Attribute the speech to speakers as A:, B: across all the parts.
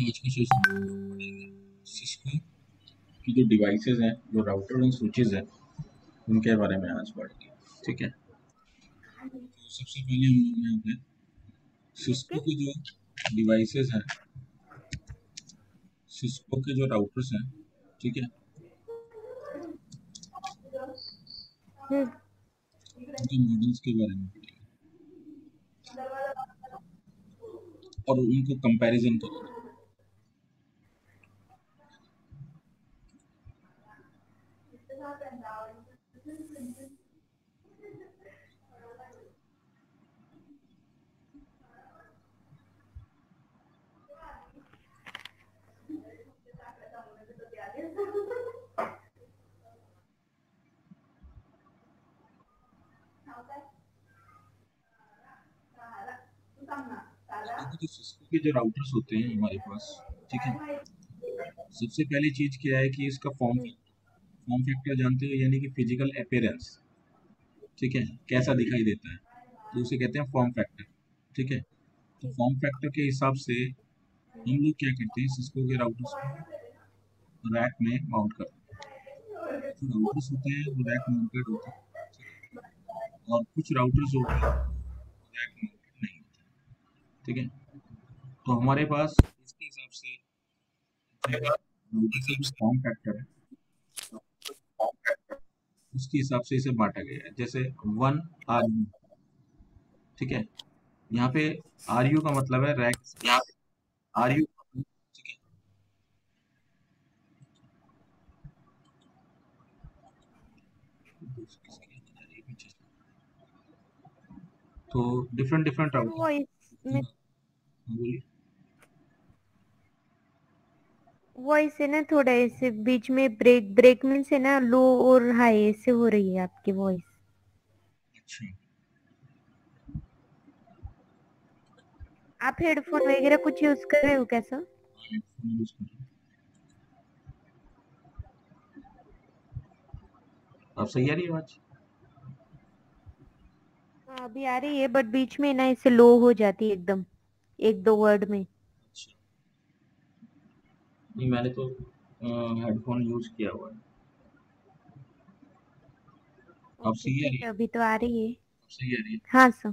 A: आज के सिस्को की जो डिवाइसेस हैं जो राउटर और स्विचेस हैं उनके बारे में आज पढ़ेंगे ठीक है? तो सबसे पहले हम लोग यहाँ पे सिस्को की जो डिवाइसेस हैं सिस्को के जो राउटर्स हैं ठीक है?
B: हम्म,
A: उनके मॉडल्स के बारे में और उनको कंपैरिजन करेंगे देखो जो सिस्को के जो राउटर्स होते हैं हमारे पास, ठीक है? सबसे पहली चीज़ क्या है कि इसका फॉर्म फॉर्म फैक्टर जानते हो, यानी कि फ़िज़िकल अपेयरेंस ठीक है? कैसा दिखाई देता है? तो उसे कहते हैं फॉर्म फैक्टर ठीक है? तो फॉर्म फैक्टर के हिसाब से हम लोग क्या करते हैं सिस्को के राउटर्स को रैक में माउंट करते हैं। जो राउटर्स होते हैं, वो रैक माउंटेड होते हैं और कुछ राउटर्स होते हैं रैक माउंटेड नहीं होते ठीक है? तो हमारे पास इसके हिसाब से फॉर्म फैक्टर है उसके हिसाब से इसे बांटा गया है। जैसे वन आर यू ठीक है? यहाँ पे आर यू का मतलब है रैक आर यू ठीक है? तो डिफरेंट डिफरेंट बोलिए।
B: वॉइस है ना थोड़ा ऐसे बीच में ब्रेक ब्रेक में से ना लो और हाई ऐसे हो रही है आपकी वॉइस
A: अच्छा।
B: आप हेडफोन वगैरह कुछ यूज़ कर रहे हो क्या सर।
A: अब सही आ रही है आवाज़
B: हाँ अभी आ रही है बट बीच में ना इसे लो हो जाती है एकदम। एक दो वर्ड में।
A: नहीं मैंने तो हेडफोन यूज़ किया हुआ है। अब सही आ रही
B: है अभी तो आ रही है।
A: सही आ रही है?
B: हाँ सर।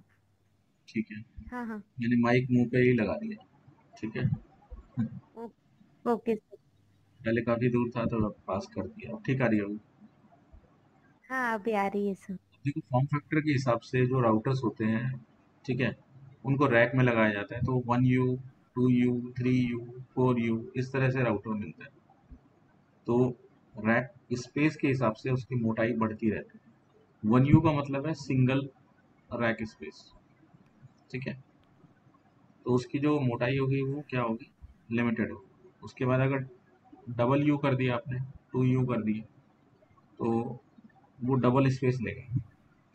A: ठीक है।
B: हाँ हाँ।
A: मैंने माइक मुँह पे ही लगा दिया। ठीक है?
B: Okay sir.
A: पहले काफ़ी दूर था तो पास कर दिया। अब ठीक आ रही है अभी।
B: हाँ अभी आ रही है सर।
A: देखो फॉर्म फैक्टर के हिसाब से जो राउटर्स होते हैं ठीक है उनको रैक में लगाया जाता है तो one U two U, three U, four U, इस तरह से राउटर मिलता है। तो रैक स्पेस के हिसाब से उसकी मोटाई बढ़ती रहती है। वन यू का मतलब है सिंगल रैक स्पेस ठीक है? तो उसकी जो मोटाई होगी वो क्या होगी? लिमिटेड होगी। उसके बाद अगर डबल यू कर दिया आपने टू यू कर दिया तो वो डबल स्पेस लेगा।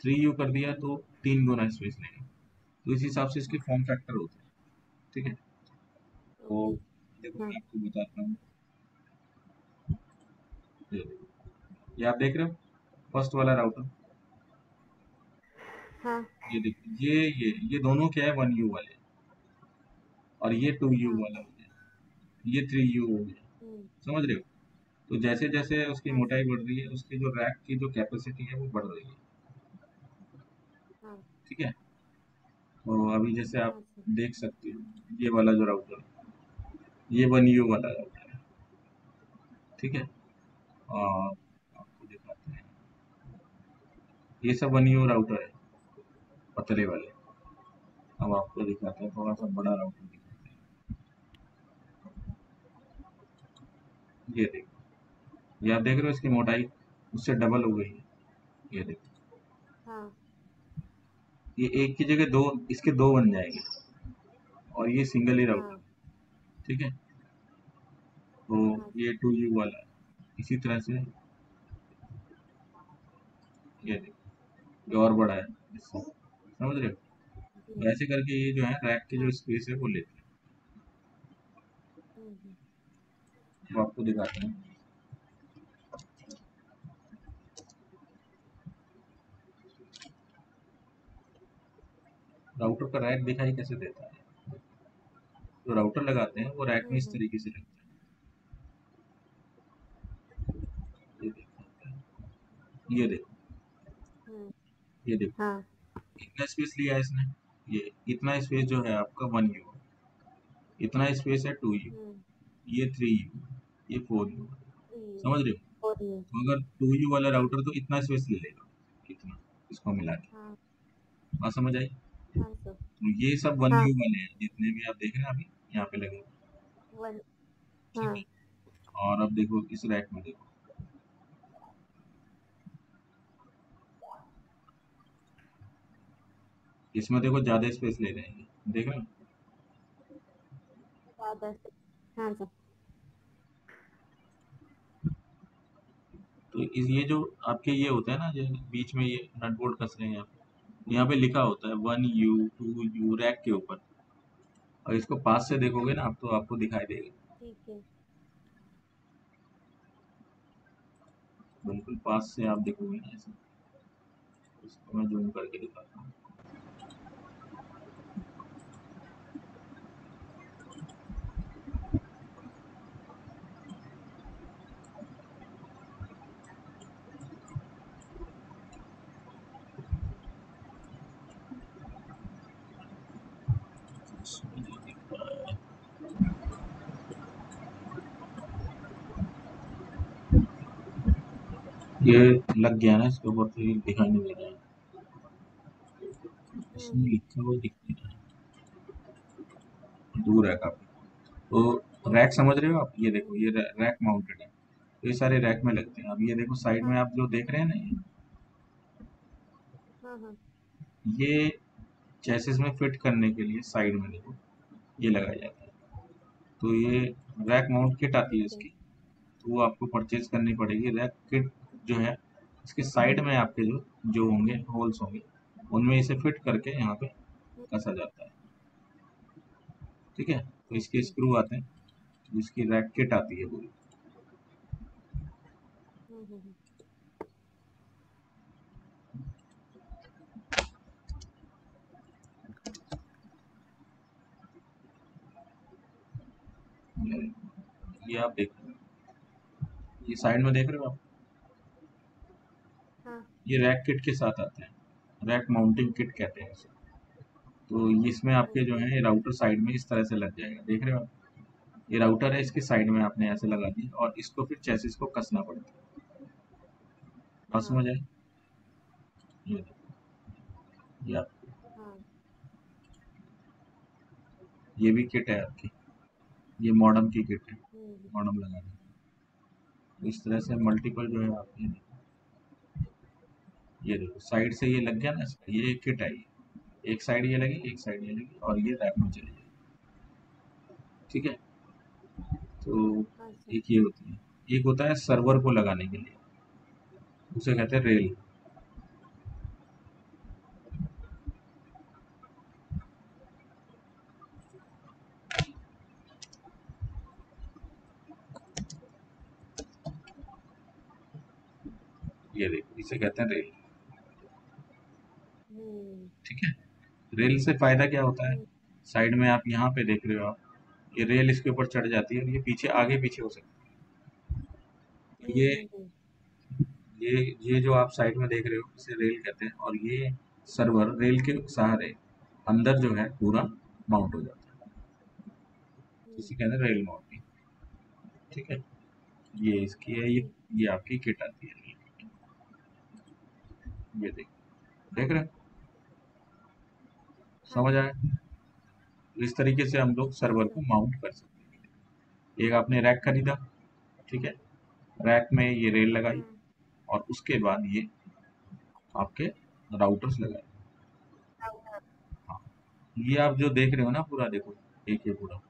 A: थ्री यू कर दिया तो तीन गुना स्पेस लेगा। तो इस हिसाब से इसके फॉर्म फैक्टर होते हैं। ठीक है? तो देखो मैं आपको बताता हूँ। ये आप देख रहे हो? फ़र्स्ट वाला राउटर।
B: हाँ।
A: ये देखो ये ये ये दोनों क्या है? वन यू वाले। और ये टू यू वाला हो गया। ये थ्री यू हो गया।
B: हम्म,
A: समझ रहे हो? तो जैसे जैसे उसकी मोटाई बढ़ रही है उसकी जो रैक की जो कैपेसिटी है वो बढ़ रही है।
B: हाँ।
A: ठीक है? तो अभी जैसे आप
B: हाँ
A: देख सकते हो ये वाला जो राउटर। है ये वन यू वाला राउटर है। ठीक है? और आपको दिखाते हैं। ये सब वन यू राउटर है पतले वाले। अब आपको दिखाते हैं थोड़ा सा बड़ा राउटर दिखाते हैं। ये देखो। ये आप देख रहे हो इसकी मोटाई? उससे डबल हो गई है। ये देखो।
B: हाँ।
A: ये एक की जगह दो इसके दो बन जाएँगे। और ये सिंगल ही राउटर
B: हाँ।
A: ठीक है? तो
B: हाँ।
A: ये टू यू वाला है। इसी तरह से ये देखो ये और बड़ा है। इससे समझ रहे हो? तो ऐसे करके ये जो है रैक की जो स्पेस है वो लेते हैं तो आपको दिखाते हैं। राउटर का रैक दिखाई कैसे देता है? जो राउटर लगाते हैं वो रैक में इस तरीके से लगता है। ये देखो ये देखो।
B: हम्म, हाँ।
A: कितना स्पेस लिया है इसने। ये इतना स्पेस जो है आपका वन यू इतना स्पेस है टू यू
B: हम्म,
A: ये थ्री यू ये फोर यू
B: हम्म,
A: समझ रहे हो? तो अगर टू यू वाला राउटर तो इतना स्पेस ले लेगा कितना इसको मिला के।
B: हाँ।
A: बात समझ आई?
B: हाँ
A: ये सब वन
B: हाँ।
A: यू वाले हैं जितने भी आप देख रहे हैं अभी यहाँ पे लगे।
B: वन हाँ?
A: और अब देखो इस रैक में देखो। इसमें देखो ज़्यादा स्पेस ले रहे हैं। देख रहे हो?
B: हाँ
A: तो इस ये जो आपके ये होता है ना जो बीच में ये नट बोल्ट कस रहे हैं यहाँ पे। यहाँ पे लिखा होता है one U two U rack के ऊपर। और इसको पास से देखोगे ना आप तो आपको दिखाई देगा। बिल्कुल पास से आप देखोगे ना ऐसे। इसको मैं जूम करके दिखाता हूँ। दिख रहा है ये लग गया ना इसके ऊपर तो ये दिखाई नहीं दे रहा है। इसमें लिखा हुआ दिख नहीं रहा है। दूर है काफ़ी। तो रैक समझ रहे हो आप? ये देखो ये रैक माउंटेड है। तो ये सारे रैक में लगते हैं। अब ये देखो साइड में आप जो देख रहे हैं ना ये
B: हाँ हाँ।
A: ये चेसिस में फिट करने के लिए साइड में देखो, ये लगाया जाता है। तो ये रैक माउंट किट आती है इसकी तो वो आपको परचेज करनी पड़ेगी। रैक किट जो है, इसके साइड में आपके जो जो होंगे, होल्स होंगे, उनमें इसे फिट करके यहाँ पे कसा जाता है। ठीक है? तो इसके स्क्रू आते हैं जिसकी रैक किट आती है पूरी। ये आप देख रहे हो। ये साइड में देख रहे हो आप?
B: हाँ।
A: ये रैक किट के साथ आते हैं। रैक माउंटिंग किट कहते हैं इसे। तो इसमें आपके जो है ये राउटर साइड में इस तरह से लग जाएगा। देख रहे हो आप? ये राउटर है इसके साइड में आपने ऐसे लगा दी और इसको फिर चेसिस को कसना पड़ता है। बात समझ
B: हाँ
A: आए ये ये आप
B: हाँ।
A: ये भी किट है आपकी। ये मॉडर्न की किट है। मॉडर्न लगाने तो इस तरह से मल्टीपल जो है आपके ये देखो साइड से ये लग गया ना इसका ये एक किट आई एक साइड ये लगी एक साइड ये लगी और ये रैक में चली जाएगी ठीक है? तो
B: हाँ
A: एक ये होती है। एक होता है सर्वर को लगाने के लिए। उसे कहते हैं रेल ये देखो इसे कहते हैं रेल।
B: हम्म,
A: ठीक है? रेल से फ़ायदा क्या होता है? साइड में आप यहाँ पे देख रहे हो आप ये रेल इसके ऊपर चढ़ जाती है और ये पीछे आगे पीछे हो सकती है। ये
B: हम्म, हम्म,
A: ये ये जो आप साइड में देख रहे हो इसे रेल कहते हैं और ये सर्वर रेल के सहारे अंदर जो है पूरा माउंट हो जाता है। इसे कहते हैं रेल माउंटिंग। ठीक है? ये इसकी है ये ये आपकी किट आती है। ये देख। देख रहे हो?
B: हाँ
A: समझ आया? तो इस तरीके से हम लोग सर्वर को माउंट कर सकते हैं। एक आपने रैक खरीदा, ठीक है? रैक में ये रेल लगाई
B: हाँ
A: और उसके बाद ये आपके राउटर्स लगाए। हाँ। ये आप जो देख रहे हो ना, पूरा देखो, एक ये पूरा।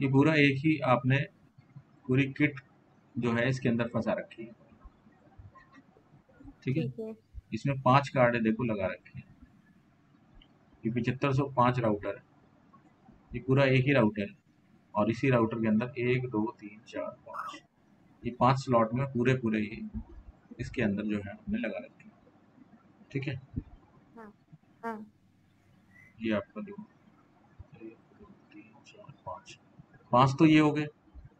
A: ये पूरा एक ही आपने पूरी किट जो है इसके अंदर फंसा रखी है। ठीक है? इसमें पाँच कार्ड है देखो लगा रखे हैं। ये पिछहत्तर सौ पाँच राउटर है। ये पूरा एक ही राउटर है और इसी राउटर के अंदर एक दो तीन चार पाँच। ये पाँच स्लॉट में पूरे पूरे ये इसके अंदर जो है हमने लगा रखे हैं। ठीक है?
B: हाँ हाँ।
A: ये आपका देखो एक दो तीन चार पाँच। पाँच तो ये हो गए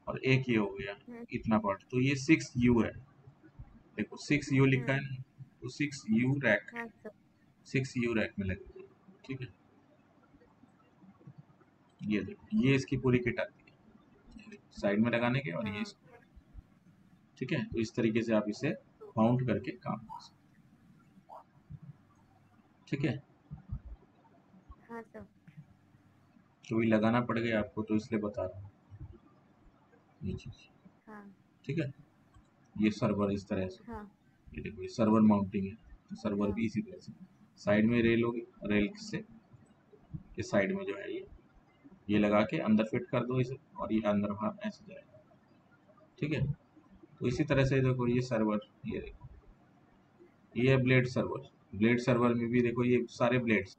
A: और एक ये हो गया
B: हम्म।
A: इतना पार्ट तो ये सिक्स यू है। देखो सिक्स यू लिखा है। ना तो six U rack six U rack में लगेगा ठीक है? ये देखो ये इसकी पूरी किट आती है। साइड में लगाने के और ये
B: हाँ।
A: ठीक है? तो इस तरीके से आप इसे माउंट करके काम कर सकते ठीक है?
B: हाँ सर।
A: कभी लगाना पड़ गया आपको तो इसलिए बता रहा हूँ। ये चीज़।
B: हाँ।
A: ठीक है? ये सर्वर इस तरह से।
B: हाँ।
A: ये देखो ये सर्वर माउंटिंग है तो सर्वर भी इसी तरह से। साइड में रेल होगी रेल से ये साइड में जो है ये ये लगा के अंदर फिट कर दो इसे और ये अंदर बाहर ऐसे जाएगा ठीक है? तो इसी तरह से देखो ये सर्वर ये देखो। ये है ब्लेड सर्वर ब्लेड सर्वर में भी देखो ये सारे ब्लेड्स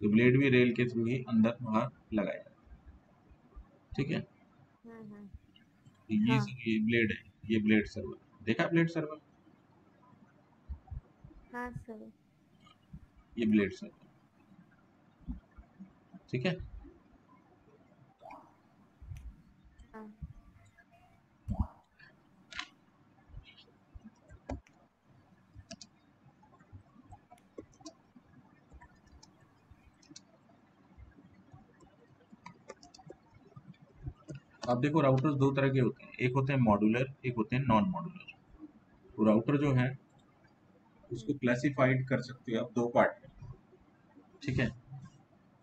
A: ये ब्लेड भी रेल के थ्रू ही अंदर बाहर लगाया ठीक है?
B: हम्म हम्म
A: ये
B: हाँ।
A: ये ब्लेड है। ये ब्लेड सर्वर। देखा ब्लेड सर्वर?
B: हाँ सर।
A: ये ब्लेड सर्वर। ठीक है
B: हाँ?
A: अब देखो राउटर्स दो तरह के होते हैं। एक होते हैं मॉड्यूलर एक होते हैं नॉन मॉड्यूलर तो राउटर जो है, उसको क्लासिफाइड कर सकते हो आप दो पार्ट में। ठीक है?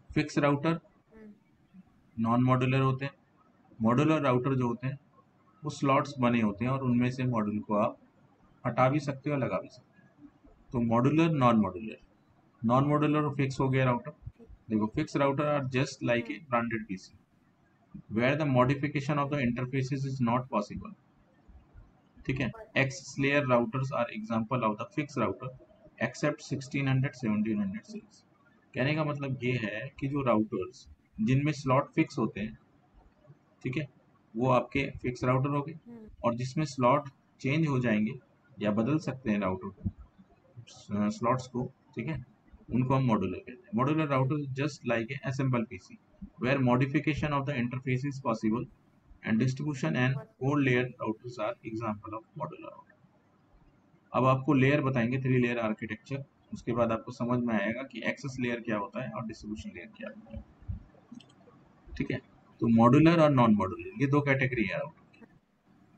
A: फिक्स राउटर नॉन मॉड्यूलर होते हैं। मॉड्यूलर राउटर जो होते हैं, वो स्लॉट्स बने होते हैं और उनमें से मॉड्यूल को आप हटा भी सकते हो, लगा भी सकते हो। तो modular non modular non modular fix हो गया राउटर देखो fix router are just like a branded PC where the modification of the interfaces is not possible ठीक है X layer routers are example of the fixed router except 1600 1700 series कहने का मतलब ये है कि जो राउटर्स जिनमें स्लॉट फिक्स होते हैं ठीक है वो आपके फिक्स राउटर हो गए
B: हम्म
A: और जिसमें स्लॉट चेंज हो जाएँगे या बदल सकते हैं राउटर को स्लॉट्स को ठीक है उनको हम मॉड्यूलर कहते हैं। Modular router just like a assemble PC where modification of the interface is possible and distribution and core layer routers are example of modular router अब आपको लेयर बताएँगे थ्री लेयर आर्किटेक्चर उसके बाद आपको समझ में आएगा कि एक्सेस लेयर क्या होता है और डिस्ट्रीब्यूशन लेयर क्या होता है। ठीक है? तो मॉड्यूलर और नॉन मॉड्यूलर ये दो कैटेगरी है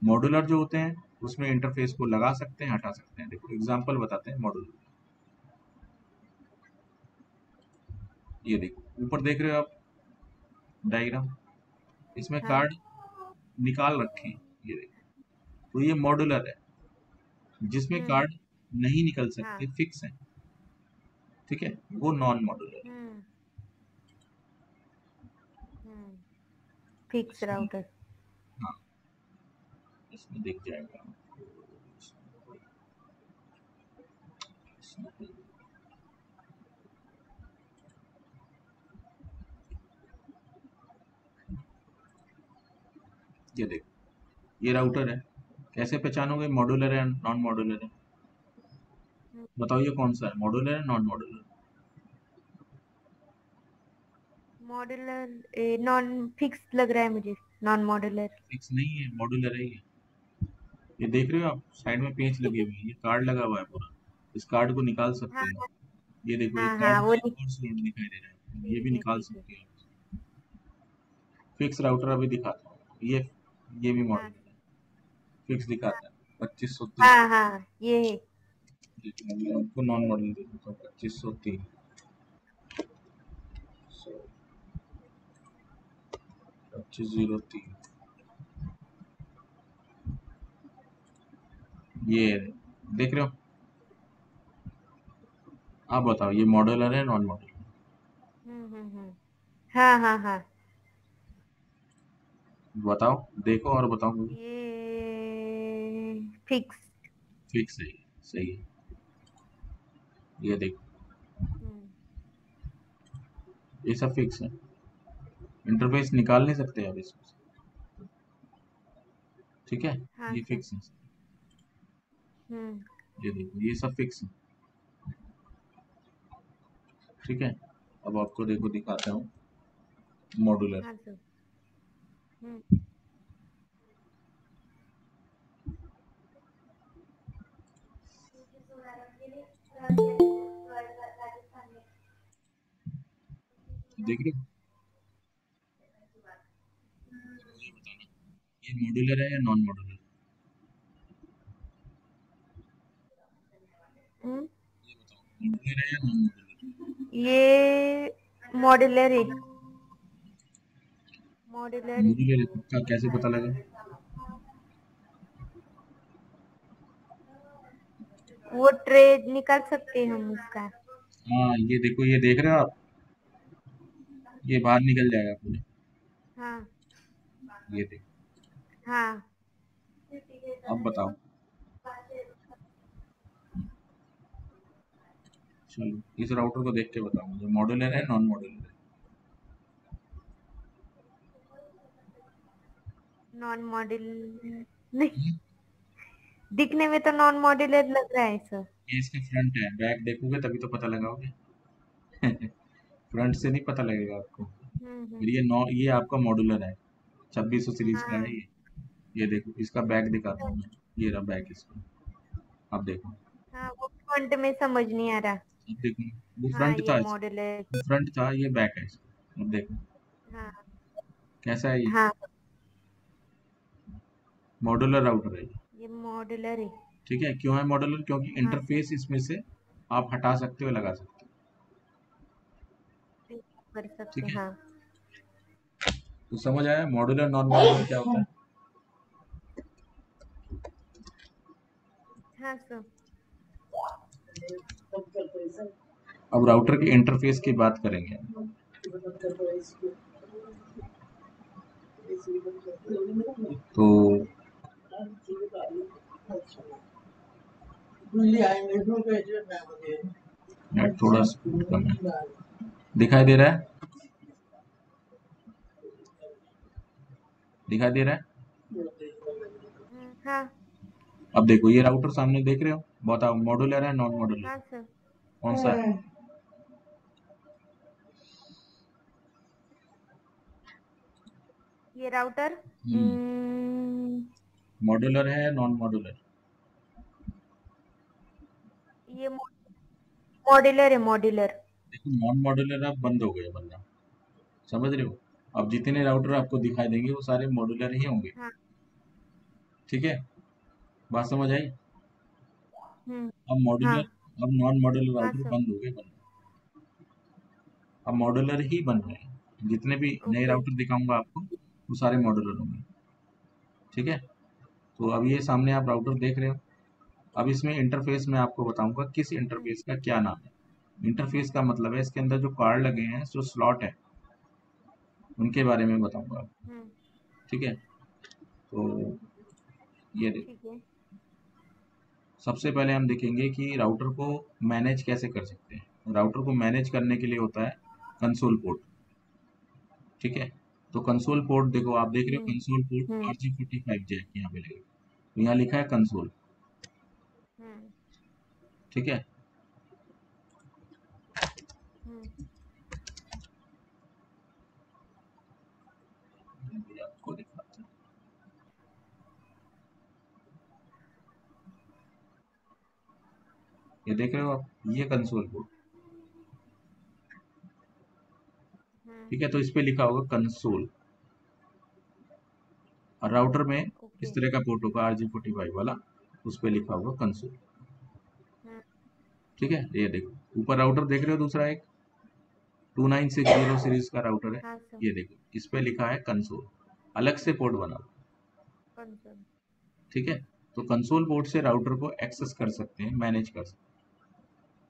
A: मॉड्यूलर जो होते हैं, उसमें इंटरफेस को लगा सकते हैं, हटा सकते हैं। देखो एग्जांपल बताते हैं मॉड्यूलर ये देखो ऊपर देख रहे हो आप? डायग्राम इसमें
B: हाँ।
A: कार्ड निकाल रखे हैं ये देखो। तो ये मॉड्यूलर है जिसमें
B: हम्म।
A: कार्ड नहीं निकल सकते
B: हाँ।
A: फिक्स है। ठीक है? वो नॉन मॉड्यूलर है।
B: हम्म। हम्म। फिक्स राउटर
A: हाँ। इसमें दिख जाएगा। ये देखो ये राउटर है। कैसे पहचानोगे? मॉड्यूलर है नॉन मॉड्यूलर है? बताओ ये कौन सा है? मॉड्यूलर है non modular
B: modular non fix लग रहा है मुझे। नॉन मॉड्यूलर
A: फिक्स नहीं है मॉड्यूलर है ये। ये देख रहे हो आप? साइड में पेंच लगे हुए हैं। ये कार्ड लगा हुआ है पूरा। इस कार्ड को निकाल सकते
B: हाँ,
A: ये देखो ये
B: हाँ,
A: कार्ड
B: हाँ, वो
A: दिखाई दे रहा है। ये भी निकाल सकते हो फिक्स राउटर अभी दिखाता हूँ। ये ये भी मॉडल है। फिक्स दिखाता है पच्चीस सौ तीन।
B: हाँ हाँ ये है।
A: आपको नॉन मॉडल देखो पच्चीस सौ तीन। पच्चीस ज़ीरो तीन। ये देख रहे हो? आप बताओ ये मॉडलर है नॉन मॉडल
B: हम्म हम्म हम्म। हाँ हाँ हाँ।
A: बताओ देखो और बताओ। मुझे
B: ये फिक्स
A: फिक्स है सही है। ये देखो।
B: हम्म।
A: ये सब फिक्स है। इंटरफेस निकाल नहीं सकते आप इसमें ठीक है?
B: हाँ,
A: ये फिक्स है।
B: हम्म।
A: ये देखो ये सब फिक्स है। ठीक है? अब आपको देखो दिखाता हूँ। मॉड्यूलर
B: हाँ
A: देख रहे ये मॉड्यूलर है या नॉन मॉड्यूलर
B: हम्म,
A: मॉड्यूलर है या नॉन मॉड्यूलर
B: ये मॉड्यूलर है। मॉड्यूलर।
A: का कैसे पता लगे?
B: वो ट्रे निकाल सकते हैं हम उसका।
A: हाँ ये देखो ये देख रहे हो आप? ये बाहर निकल जाएगा पूरा।
B: हाँ।
A: ये देखो।
B: हाँ।
A: अब बताओ। चलो इस राउटर को देख के बताओ मुझे। मॉड्यूलर है नॉन मॉड्यूलर है
B: नॉन मॉड्यूलर नहीं? दिखने में तो नॉन मॉड्यूलर लग रहा है सर
A: ये इसका फ्रंट है बैक देखोगे तभी तो पता लगाओगे। फ्रंट से नहीं पता लगेगा आपको।
B: हम्म
A: और
B: हम्म
A: ये नौ ये आपका मॉड्यूलर है। छब्बीस सीरीज़ का है
B: हाँ।
A: ये ये देखो इसका बैक दिखाता हूँ मैं। ये रहा बैक इसका। अब देखो।
B: हाँ वो फ्रंट में समझ नहीं आ रहा।
A: अब देखो। वो
B: हाँ
A: फ्रंट
B: ये
A: था
B: मॉड्यूलर
A: वो फ्रंट था ये बैक है इसका। अब देखो।
B: हाँ।
A: कैसा है ये?
B: हाँ।
A: मॉड्यूलर राउटर है ये।
B: मॉड्यूलर है।
A: ठीक है? क्यों है मॉड्यूलर क्योंकि
B: हाँ
A: इंटरफेस इसमें से आप हटा सकते हो लगा सकते हो। ठीक है
B: हाँ?
A: तो समझ आया? मॉड्यूलर नॉन मॉड्यूलर क्या होता है?
B: हाँ
A: अब राउटर के इंटरफेस की बात करेंगे। तो नेट थोड़ा स्पीड कम है। दिखाई दे रहा है? दिखाई दे रहा है?
B: हम्म, हाँ।
A: अब देखो ये राउटर सामने देख रहे हो? बहुत मॉड्यूलर है नॉन मॉड्यूलर
B: हाँ
A: कौन सा? है।
B: ये राउटर?
A: हम्म। मॉड्यूलर है नॉन मॉड्यूलर
B: ये मॉड्यूलर है मॉड्यूलर
A: देखो नॉन मॉड्यूलर अब बंद हो गया बनना समझ रहे हो? अब जितने राउटर आपको दिखाई देंगे वो सारे मॉड्यूलर ही होंगे।
B: हाँ।
A: ठीक है? बात समझ आई?
B: हम्म।
A: अब
B: हाँ।
A: मॉड्यूलर अब नॉन मॉड्यूलर
B: हाँ
A: राउटर बंद हो गए बंद। अब मॉड्यूलर ही बन रहे हैं। जितने भी नए राउटर दिखाऊँगा आपको वो सारे मॉड्यूलर होंगे। ठीक है? तो अब ये सामने आप राउटर देख रहे हो। अब इसमें इंटरफेस में आपको बताऊँगा किस इंटरफेस का क्या नाम है। इंटरफेस का मतलब है इसके अंदर जो कार्ड लगे हैं जो स्लॉट है उनके बारे में बताऊँगा।
B: हम्म।
A: ठीक है? तो ये देखो। सबसे पहले हम देखेंगे कि राउटर को मैनेज कैसे कर सकते हैं। राउटर को मैनेज करने के लिए होता है कंसोल पोर्ट ठीक है? तो कंसोल पोर्ट देखो आप देख रहे हो console port R J forty five jack यहाँ पे लगेगा तो यहाँ लिखा है कंसोल
B: हम्म।
A: ठीक है? ये देख रहे हो आप ये कंसोल पोर्ट ठीक है तो इस पे लिखा होगा कंसोल और राउटर में इस तरह का पोर्ट होगा आर जी फोर्टी फाइव वाला उस पे लिखा होगा कंसोल ठीक है ये देखो ऊपर राउटर देख रहे हो दूसरा एक? Two nine six zero series का राउटर है
B: हाँ
A: ये देखो इस पे लिखा है कंसोल अलग से पोर्ट बना ठीक है तो कंसोल पोर्ट से राउटर को एक्सेस कर सकते हैं मैनेज कर सकते हैं.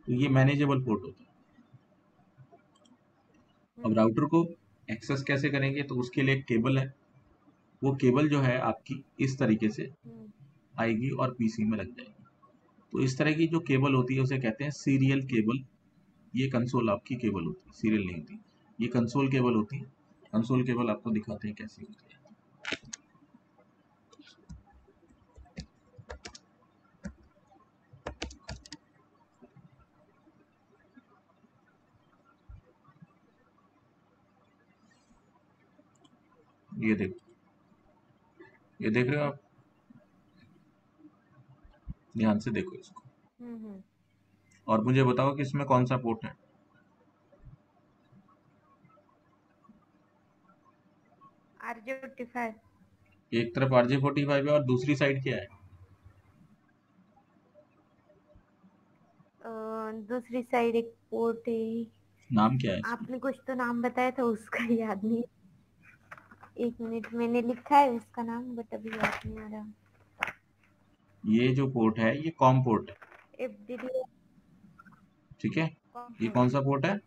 A: तो ये मैनेजेबल पोर्ट होता है. अब
B: हम्म।
A: राउटर को एक्सेस कैसे करेंगे? तो उसके लिए केबल है। वो केबल जो है आपकी इस तरीके से
B: हम्म।
A: आएगी और पीसी में लग जाएगी। तो इस तरह की जो केबल होती है उसे कहते हैं सीरियल केबल ये कंसोल आपकी केबल होती है। सीरियल नहीं होती। ये कंसोल केबल होती है। कंसोल केबल आपको दिखाते हैं कैसी होती है। ये देखो ये देख रहे हो आप? ध्यान से देखो इसको।
B: हम्म हम्म।
A: और मुझे बताओ कि इसमें कौन सा पोर्ट है? एक तरफ़ आरजे फोर्टी फाइव है और दूसरी साइड क्या है?
B: दूसरी साइड एक पोर्ट है।
A: नाम क्या है
B: आपने कुछ तो नाम बताया था उसका याद नहीं। एक मिनट मैंने लिखा है उसका नाम बट अभी याद नहीं आ रहा।
A: ये जो पोर्ट है ये कॉम पोर्ट है। ठीक है? ये कौन सा पोर्ट है?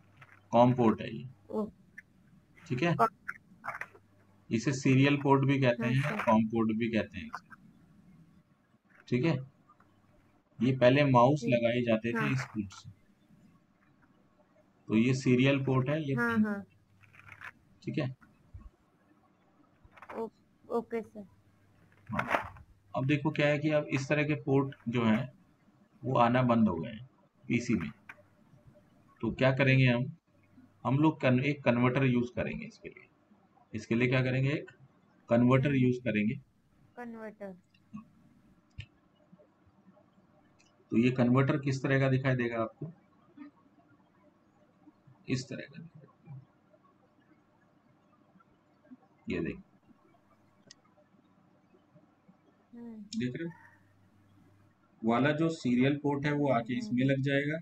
A: कॉम पोर्ट है ये। ठीक है? इसे सीरियल पोर्ट भी कहते हैं
B: अच्छा।
A: कॉम पोर्ट भी कहते हैं इसे। ठीक है? ये पहले माउस लगाए जाते थे
B: हाँ।
A: इस पोर्ट से। तो ये सीरियल पोर्ट है ये
B: हाँ हाँ।
A: ठीक है?
B: Okay sir.
A: अब देखो क्या है कि अब इस तरह के पोर्ट जो हैं वो आना बंद हो गए हैं पीसी में। तो क्या करेंगे हम? हम लोग कन, एक कन्वर्टर यूज़ करेंगे इसके लिए। इसके लिए क्या करेंगे? एक कन्वर्टर यूज़ करेंगे।
B: कन्वर्टर
A: तो ये कन्वर्टर किस तरह का दिखाई देगा आपको? इस तरह का। ये देख। देख रहे हो? वाला जो सीरियल पोर्ट है वो आके इसमें लग जाएगा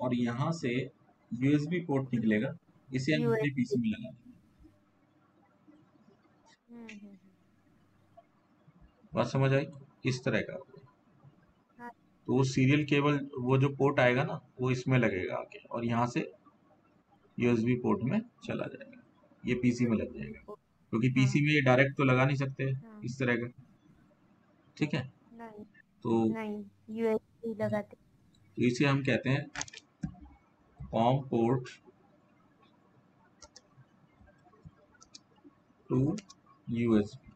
A: और यहाँ से यूएसबी पोर्ट निकलेगा। इसे हम अपने पीसी में लगा। देंगे
B: हम्म हम्म।
A: बात समझ आई? इस तरह का।
B: हाँ।
A: तो वो सीरियल केबल वो जो पोर्ट आएगा ना वो इसमें लगेगा आके और यहाँ से यूएसबी पोर्ट में चला जाएगा। ये पीसी में लग जाएगा। क्योंकि पीसी में ये डायरेक्ट तो लगा नहीं सकते
B: हाँ।
A: इस तरह का। ठीक है?
B: नहीं
A: तो
B: नहीं यूएसबी लगाते
A: तो इसे हम कहते हैं कॉम पोर्ट टू यूएसबी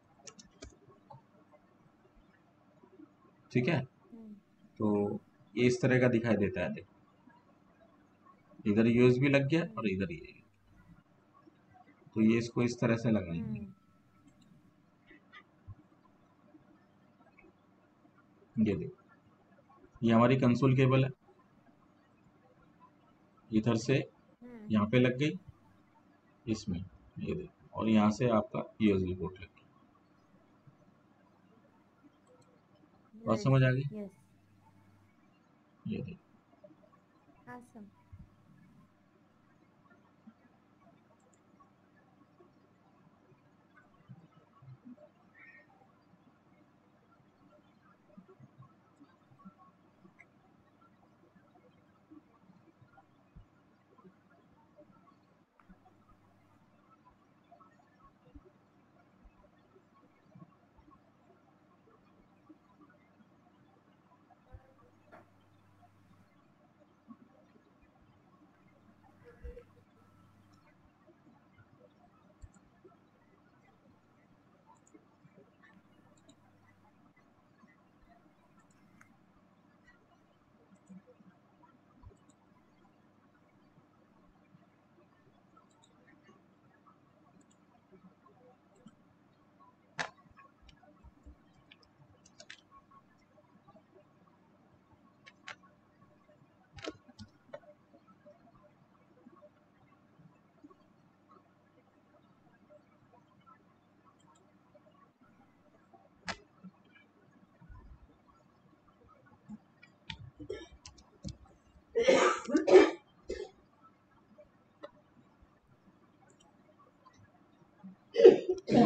A: ठीक है?
B: हम्म।
A: तो ये इस तरह का दिखाई देता है देखो। इधर यूएसबी लग गया और इधर ये। तो ये इसको इस तरह से लगाएँगे। ये देखो ये हमारी कंसोल केबल है। इधर से
B: हम्म।
A: यहाँ पे लग गई। इसमें ये देखो और यहाँ से आपका यूएसबी पोर्ट लग गया। बात समझ आ गई? ये देखो
B: हाँ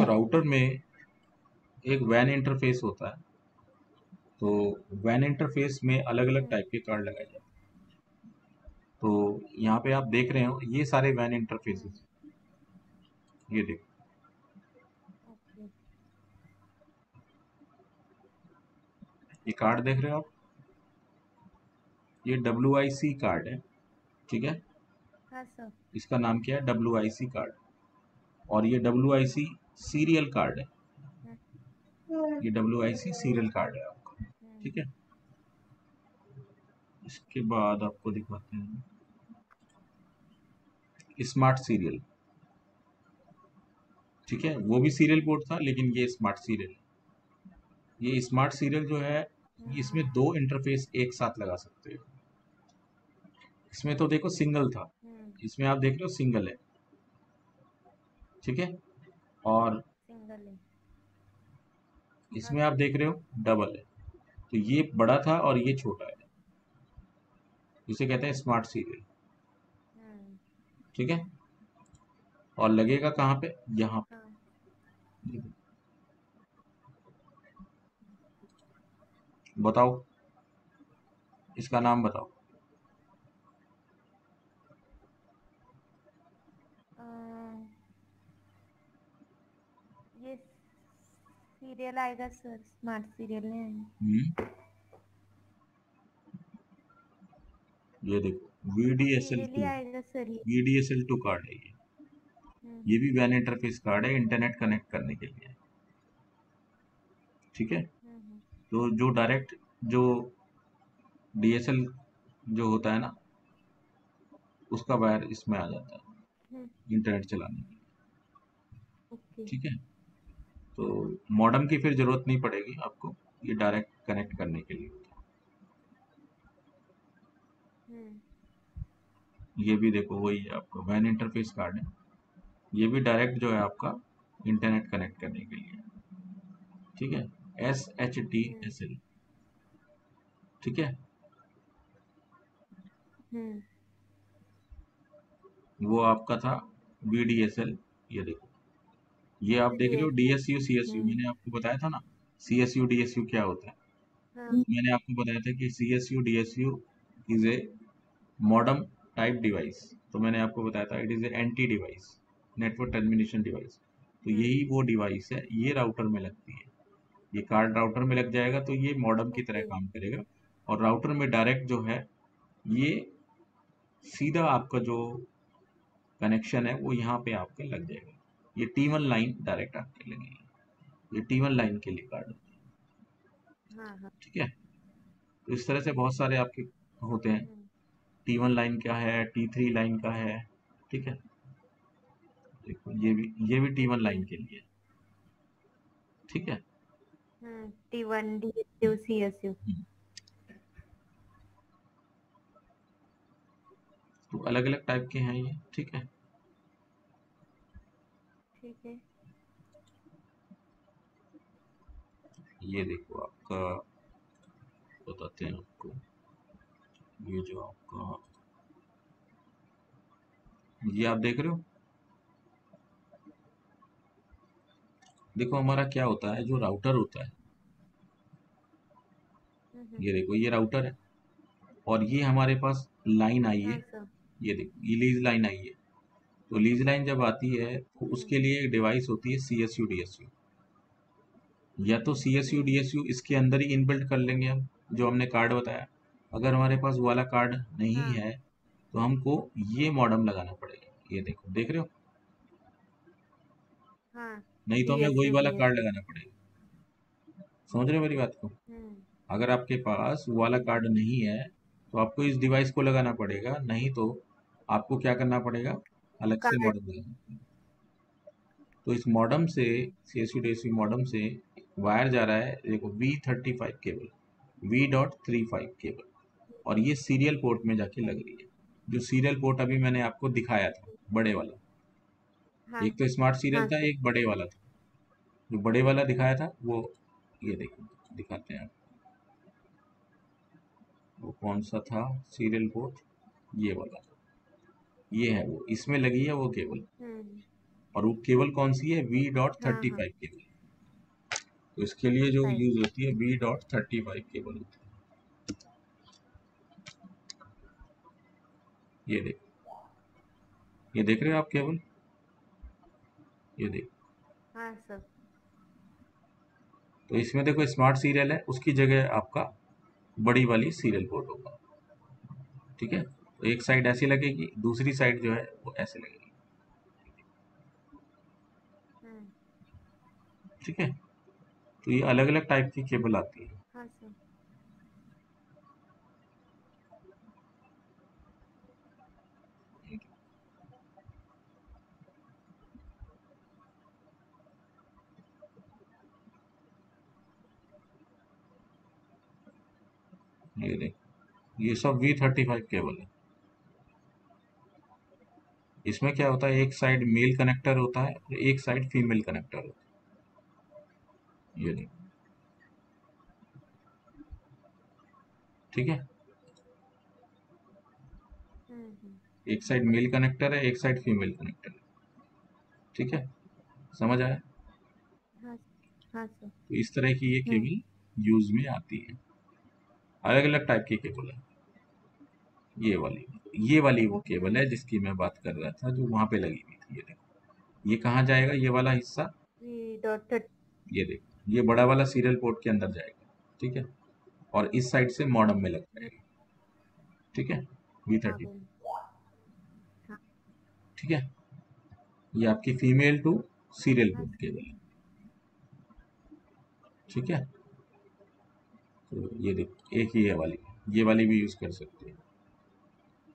A: राउटर में एक वैन इंटरफेस होता है तो वैन इंटरफेस में अलग अलग टाइप के कार्ड लगाए जाते हैं। तो यहाँ पे आप देख रहे हो ये सारे वैन इंटरफेसेस ये देखो। ये कार्ड देख रहे हो आप? ये डब्ल्यू आई सी कार्ड है ठीक है?
B: हाँ सर
A: इसका नाम क्या है? डब्ल्यू आई सी कार्ड और ये W I C serial card है। ये W I C serial card है आपका ठीक है? इसके बाद आपको दिखाते हैं। स्मार्ट सीरियल ठीक है? वो भी सीरियल पोर्ट था लेकिन ये स्मार्ट सीरियल ये स्मार्ट सीरियल जो है इसमें दो इंटरफेस एक साथ लगा सकते हो। इसमें तो देखो सिंगल था।
B: हम्म।
A: इसमें आप देख रहे हो सिंगल है। ठीक है? और
B: सिंगल है।
A: इसमें आप देख रहे हो डबल है। तो ये बड़ा था और ये छोटा है। इसे कहते हैं स्मार्ट सीरियल।
B: हम्म।
A: ठीक है? और लगेगा कहाँ पे? यहाँ
B: हाँ।
A: पे बताओ। इसका नाम बताओ
B: अ, ये सीरियल आएगा सर स्मार्ट सीरियल
A: हम्म। ये देखो
B: सीरियल ही
A: टू कार्ड है ये।
B: हम्म।
A: ये भी वैन इंटरफेस कार्ड है इंटरनेट कनेक्ट करने के लिए। ठीक है?
B: हम्म हम्म,
A: तो जो डायरेक्ट जो डीएसएल जो होता है ना उसका वायर इसमें आ जाता है इंटरनेट चलाने के लिए। ठीक है? तो मॉडम की फिर ज़रूरत नहीं पड़ेगी आपको ये डायरेक्ट कनेक्ट करने के लिए
B: हम्म।
A: ये भी देखो वही है आपका वैन इंटरफेस कार्ड है। ये भी डायरेक्ट जो है आपका इंटरनेट कनेक्ट करने के लिए ठीक है? S H T S L ठीक है?
B: हम्म।
A: वो आपका था बी डी एस एल ये देखो। ये आप देख रहे हो D S U C S U मैंने आपको बताया था ना C S U D S U क्या होता है?
B: हाँ।
A: मैंने आपको बताया था कि C S U D S U is a modem type device तो मैंने आपको बताया था it is a NT device network termination device तो यही वो डिवाइस है ये राउटर में लगती है। ये कार्ड राउटर में लग जाएगा तो ये मॉडम की तरह काम करेगा। और राउटर में डायरेक्ट जो है ये सीधा आपका जो कनेक्शन है वो यहाँ पे आपके लग जाएगा। ये टी वन लाइन डायरेक्ट आपके लगेगी ये टी वन लाइन के लिए कार्ड होता है।
B: हाँ हाँ।
A: ठीक है? तो इस तरह से बहुत सारे आपके होते हैं।
B: हम्म।
A: टी वन लाइन का है? टी थ्री लाइन का है। ठीक है? देखो ये भी ये भी टी वन लाइन के लिए। ठीक है?
B: हम्म T one D S U C S U
A: तो अलग अलग टाइप के हैं ये। ठीक है?
B: ठीक है
A: ये देखो आपका बताते हैं आपको। ये जो आपका ये आप देख रहे हो? देखो हमारा क्या होता है जो राउटर होता है।
B: हम्म
A: ये देखो ये राउटर है। और ये हमारे पास लाइन आई है।
B: हाँ
A: ये देखो ये लीज लाइन आई है। तो लीज लाइन जब आती है तो उसके लिए एक डिवाइस होती है C S U D S U या तो C S U D S U इसके अंदर ही इनबिल्ट कर लेंगे हम जो हमने कार्ड बताया। अगर हमारे पास वो वाला कार्ड नहीं
B: हाँ।
A: है तो हमको ये मॉडम लगाना पड़ेगा। ये देखो देख रहे हो?
B: हाँ
A: नहीं तो हमें वही वाला कार्ड लगाना पड़ेगा। समझ रहे हो मेरी बात को?
B: हम्म।
A: अगर आपके पास वो वाला कार्ड नहीं है तो आपको इस डिवाइस को लगाना पड़ेगा नहीं तो आपको क्या करना पड़ेगा? अलग से। मॉडम पड़ेगा तो इस मॉडम से सी एस यू मॉडम से वायर जा रहा है देखो V thirty five cable V dot three five cable और ये सीरियल पोर्ट में जाके लग रही है। जो सीरियल पोर्ट अभी मैंने आपको दिखाया था बड़े वाला।
B: हाँ।
A: एक तो स्मार्ट सीरियल
B: हाँ,
A: था एक बड़े वाला था। जो बड़े वाला दिखाया था वो ये देखो दिखाते हैं वो कौन सा था? सीरियल पोर्ट ये वाला। ये है वो इसमें लगी है वो केबल।
B: हम्म।
A: और वो केबल कौन सी है? V dot thirty. Five cable. तो इसके लिए जो यूज़ होती है V dot thirty five cable होती है। ये देख। ये देख रहे हो आप केबल? ये देख।
B: हाँ सर।
A: तो इसमें देखो स्मार्ट सीरियल है उसकी जगह आपका बड़ी वाली सीरियल पोर्ट होगा। ठीक है? एक साइड ऐसी लगेगी दूसरी साइड जो है वो ऐसे लगेगी।
B: हम्म।
A: ठीक है? तो ये अलग अलग टाइप की केबल आती है।
B: हाँ
A: ये देख ये सब वी थर्टी फाइव केबल है। इसमें क्या होता है एक साइड मेल कनेक्टर होता है और एक साइड फीमेल कनेक्टर होता है। ये देख। ठीक है?
B: हम्म, हम्म,
A: एक साइड मेल कनेक्टर है एक साइड फीमेल कनेक्टर है। ठीक है? समझ आया?
B: हाँ हाँ
A: तो इस तरह की ये
B: हम्म।
A: केबल यूज़ में आती है। अलग अलग टाइप की केबल है। ये वाली। ये वाली वो केबल है जिसकी मैं बात कर रहा था जो वहाँ पे लगी हुई थी ये देखो। ये कहाँ जाएगा? ये वाला हिस्सा?
B: ये
A: देखो ये बड़ा वाला सीरियल पोर्ट के अंदर जाएगा ठीक है? और इस साइड से मॉडम में लग जाएगा ठीक है? वी थर्टी
B: हाँ
A: ठीक है? ये आपकी female to serial port cable है ठीक है? तो ये देखो एक ही है वाली ये वाली भी यूज़ कर सकते हैं।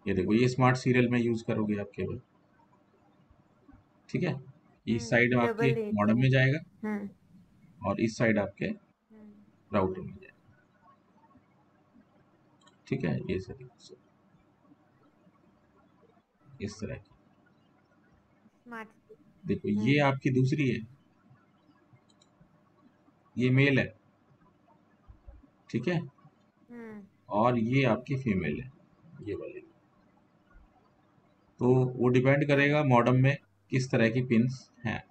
A: ये देखो ये स्मार्ट सीरियल में यूज़ करोगे आप केबल ठीक है? इस
B: हम्म
A: साइड आपके
B: डबल
A: मॉडम में जाएगा
B: हाँ
A: और इस साइड आपके
B: हम्म
A: राउटर में जाएगा। ठीक है? ये सर इस तरह की। देखो
B: हम्म।
A: ये आपकी दूसरी है। ये मेल है। ठीक है?
B: हम्म।
A: और ये आपकी फीमेल है। ये वाली। तो वो डिपेंड करेगा मॉडम में किस तरह की पिंस हैं।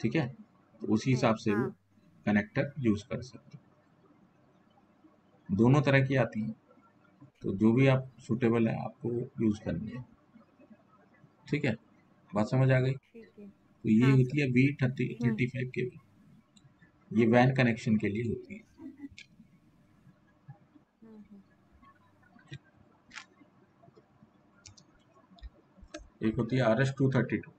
A: ठीक है? तो उसी हिसाब से वो
B: हाँ।
A: कनेक्टर यूज़ कर सकते हो। दोनों तरह की आती हैं। तो जो भी आप सुटेबल है आपको यूज़ करनी है। ठीक है? बात समझ आ गई? तो ये
B: हाँ
A: होती है V thirty thirty five cable ये वैन कनेक्शन के लिए होती है। एक होती है R S two thirty two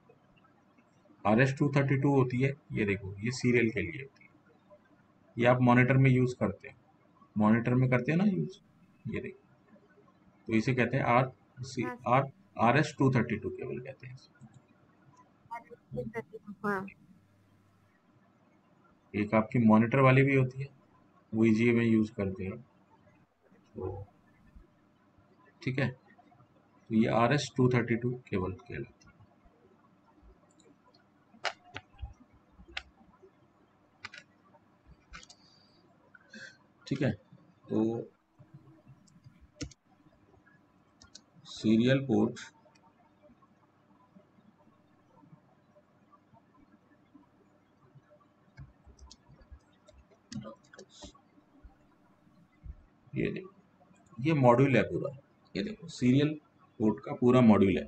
A: R S two thirty two होती है ये देखो ये सीरियल के लिए होती है। ये आप मॉनिटर में यूज़ करते हैं। मॉनिटर में करते हैं ना यूज़ ये देखो। तो इसे कहते हैं R C R R S two thirty two cable कहते हैं
B: हाँ।
A: एक आपकी मॉनिटर वाली भी होती है वो ईजीए में यूज़ करते हैं। तो ठीक है? तो ये R S two thirty two cable कहलाती है। ठीक है? तो सीरियल पोर्ट ये देखो, ये मॉड्यूल है पूरा। ये देखो सीरियल पोर्ट का पूरा मॉड्यूल है।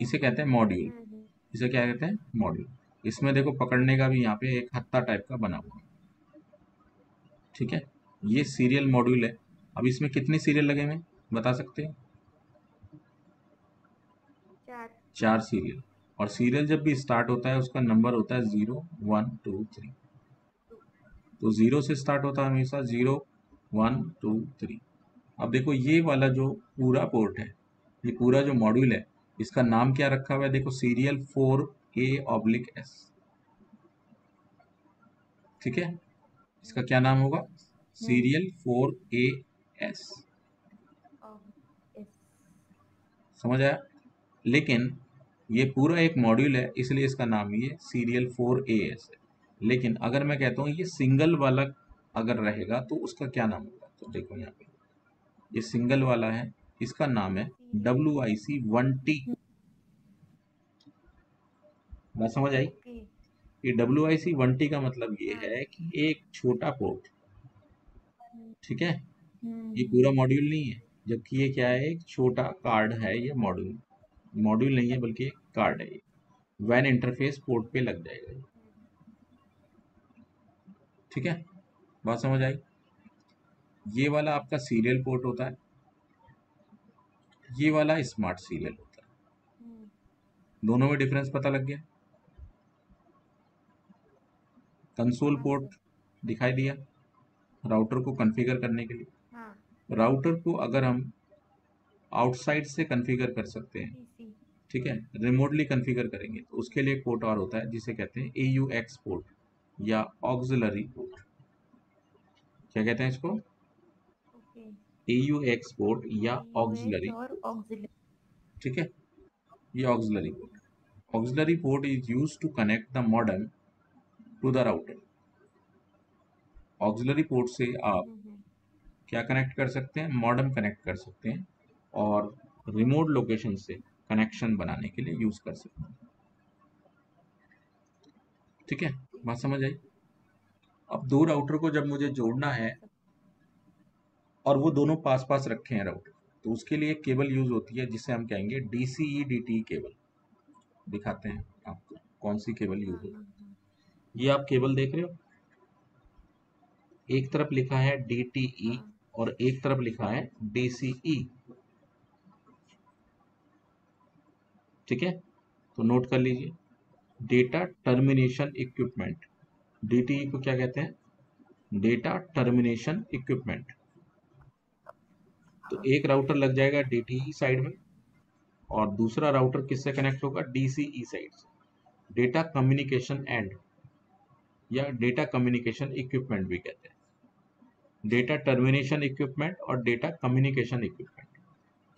A: इसे कहते हैं मॉड्यूल
B: हम्म हम्म।
A: इसे क्या कहते हैं? मॉड्यूल इसमें देखो पकड़ने का भी यहाँ पे एक हत्ता टाइप का बना हुआ ठीक है? ये सीरियल मॉड्यूल है। अब इसमें कितने सीरियल लगे हुए बता सकते हैं?
B: चार।
A: चार सीरियल और सीरियल जब भी स्टार्ट होता है उसका नंबर होता है ज़ीरो वन टू थ्री तो ज़ीरो से स्टार्ट होता है हमेशा ज़ीरो वन टू थ्री अब देखो, ये वाला जो पूरा पोर्ट है, ये पूरा जो मॉड्यूल है, इसका नाम क्या रखा हुआ है? देखो serial four A oblique S ठीक है? इसका क्या नाम होगा? सीरियल फोर ए एस समझ आया? लेकिन ये पूरा एक मॉड्यूल है, इसलिए इसका नाम ये सीरियल फोर ए एस है। लेकिन अगर मैं कहता हूँ, ये सिंगल वाला अगर रहेगा तो उसका क्या नाम होगा? तो देखो यहाँ पे। ये सिंगल वाला है इसका नाम है W I C one T बात समझ आई? ये W I C one T का मतलब ये
B: हाँ।
A: है कि एक छोटा पोर्ट ठीक है?
B: हम्म।
A: ये पूरा मॉड्यूल नहीं है जबकि ये क्या है एक छोटा कार्ड है ये मॉड्यूल। मॉड्यूल नहीं है बल्कि एक कार्ड है ये। वैन इंटरफेस पोर्ट पे लग जाएगा ये। ठीक है? बात समझ आई? ये वाला आपका सीरियल पोर्ट होता है ये वाला स्मार्ट सीरियल होता है। दोनों में डिफरेंस पता लग गया। कंसोल पोर्ट दिखाई दिया राउटर को कॉन्फ़िगर करने के लिए।
B: हाँ।
A: राउटर को अगर हम आउटसाइड से कॉन्फ़िगर कर सकते हैं ठीक है रिमोटली कॉन्फ़िगर करेंगे तो उसके लिए एक पोर्ट और होता है जिसे कहते हैं ए यू एक्स पोर्ट या ऑक्सिलरी पोर्ट क्या कहते हैं इसको? ए यू एक्स या
B: ऑक्सिलरी
A: ठीक है? ये auxiliary port auxiliary port is use to connect the modem to the router auxiliary port से आप क्या कनेक्ट कर सकते हैं? मॉडर्न कनेक्ट कर सकते हैं और रिमोट लोकेशन से कनेक्शन बनाने के लिए यूज़ कर सकते हैं। ठीक है? बात समझ आई? अब दो राउटर को जब मुझे जोड़ना है और वो दोनों पास पास रखे हैं राउटर। तो उसके लिए केबल यूज़ होती है, जिसे हम कहेंगे D C E D T cable. दिखाते हैं आपको कौन सी केबल यूज़ होती है। ये आप केबल देख रहे हो। एक तरफ़ लिखा है डी टी ई और एक तरफ़ लिखा है डी सी ई ठीक है? तो नोट कर लीजिए। डेटा टर्मिनेशन इक्विपमेंट डीटीई को क्या कहते हैं? डेटा टर्मिनेशन इक्विपमेंट तो एक राउटर लग जाएगा डीटीई साइड में और दूसरा राउटर किससे कनेक्ट होगा? डीसीई साइड से। डेटा कम्युनिकेशन एंड या डेटा कम्युनिकेशन इक्विपमेंट भी कहते हैं। डेटा टर्मिनेशन इक्विपमेंट और डेटा कम्युनिकेशन इक्विपमेंट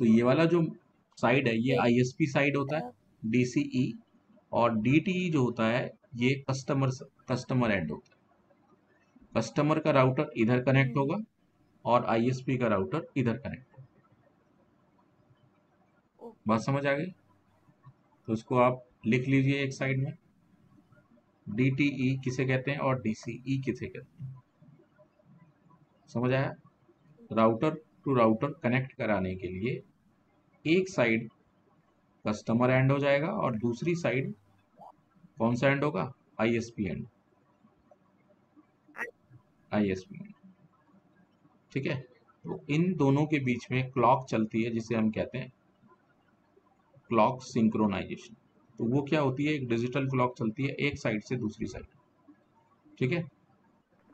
A: तो ये वाला जो साइड है ये आईएसपी साइड होता है डीसीई और डीटीई जो होता है ये कस्टमर कस्टमर एंड होता है। कस्टमर का राउटर इधर कनेक्ट होगा और आईएसपी का राउटर इधर कनेक्ट होगा बात समझ आ गई? तो इसको आप लिख लीजिए एक साइड में। डीटीई किसे कहते हैं और डीसीई किसे कहते हैं? समझ आया? राउटर टू राउटर कनेक्ट कराने के लिए एक साइड कस्टमर एंड हो जाएगा और दूसरी साइड कौन सा एंड होगा? आईएसपी एंड आईएसपी एंड ठीक है? तो इन दोनों के बीच में क्लॉक चलती है जिसे हम कहते हैं क्लॉक सिंक्रोनाइजेशन तो वो क्या होती है? एक डिजिटल क्लॉक चलती है एक साइड से दूसरी साइड ठीक है?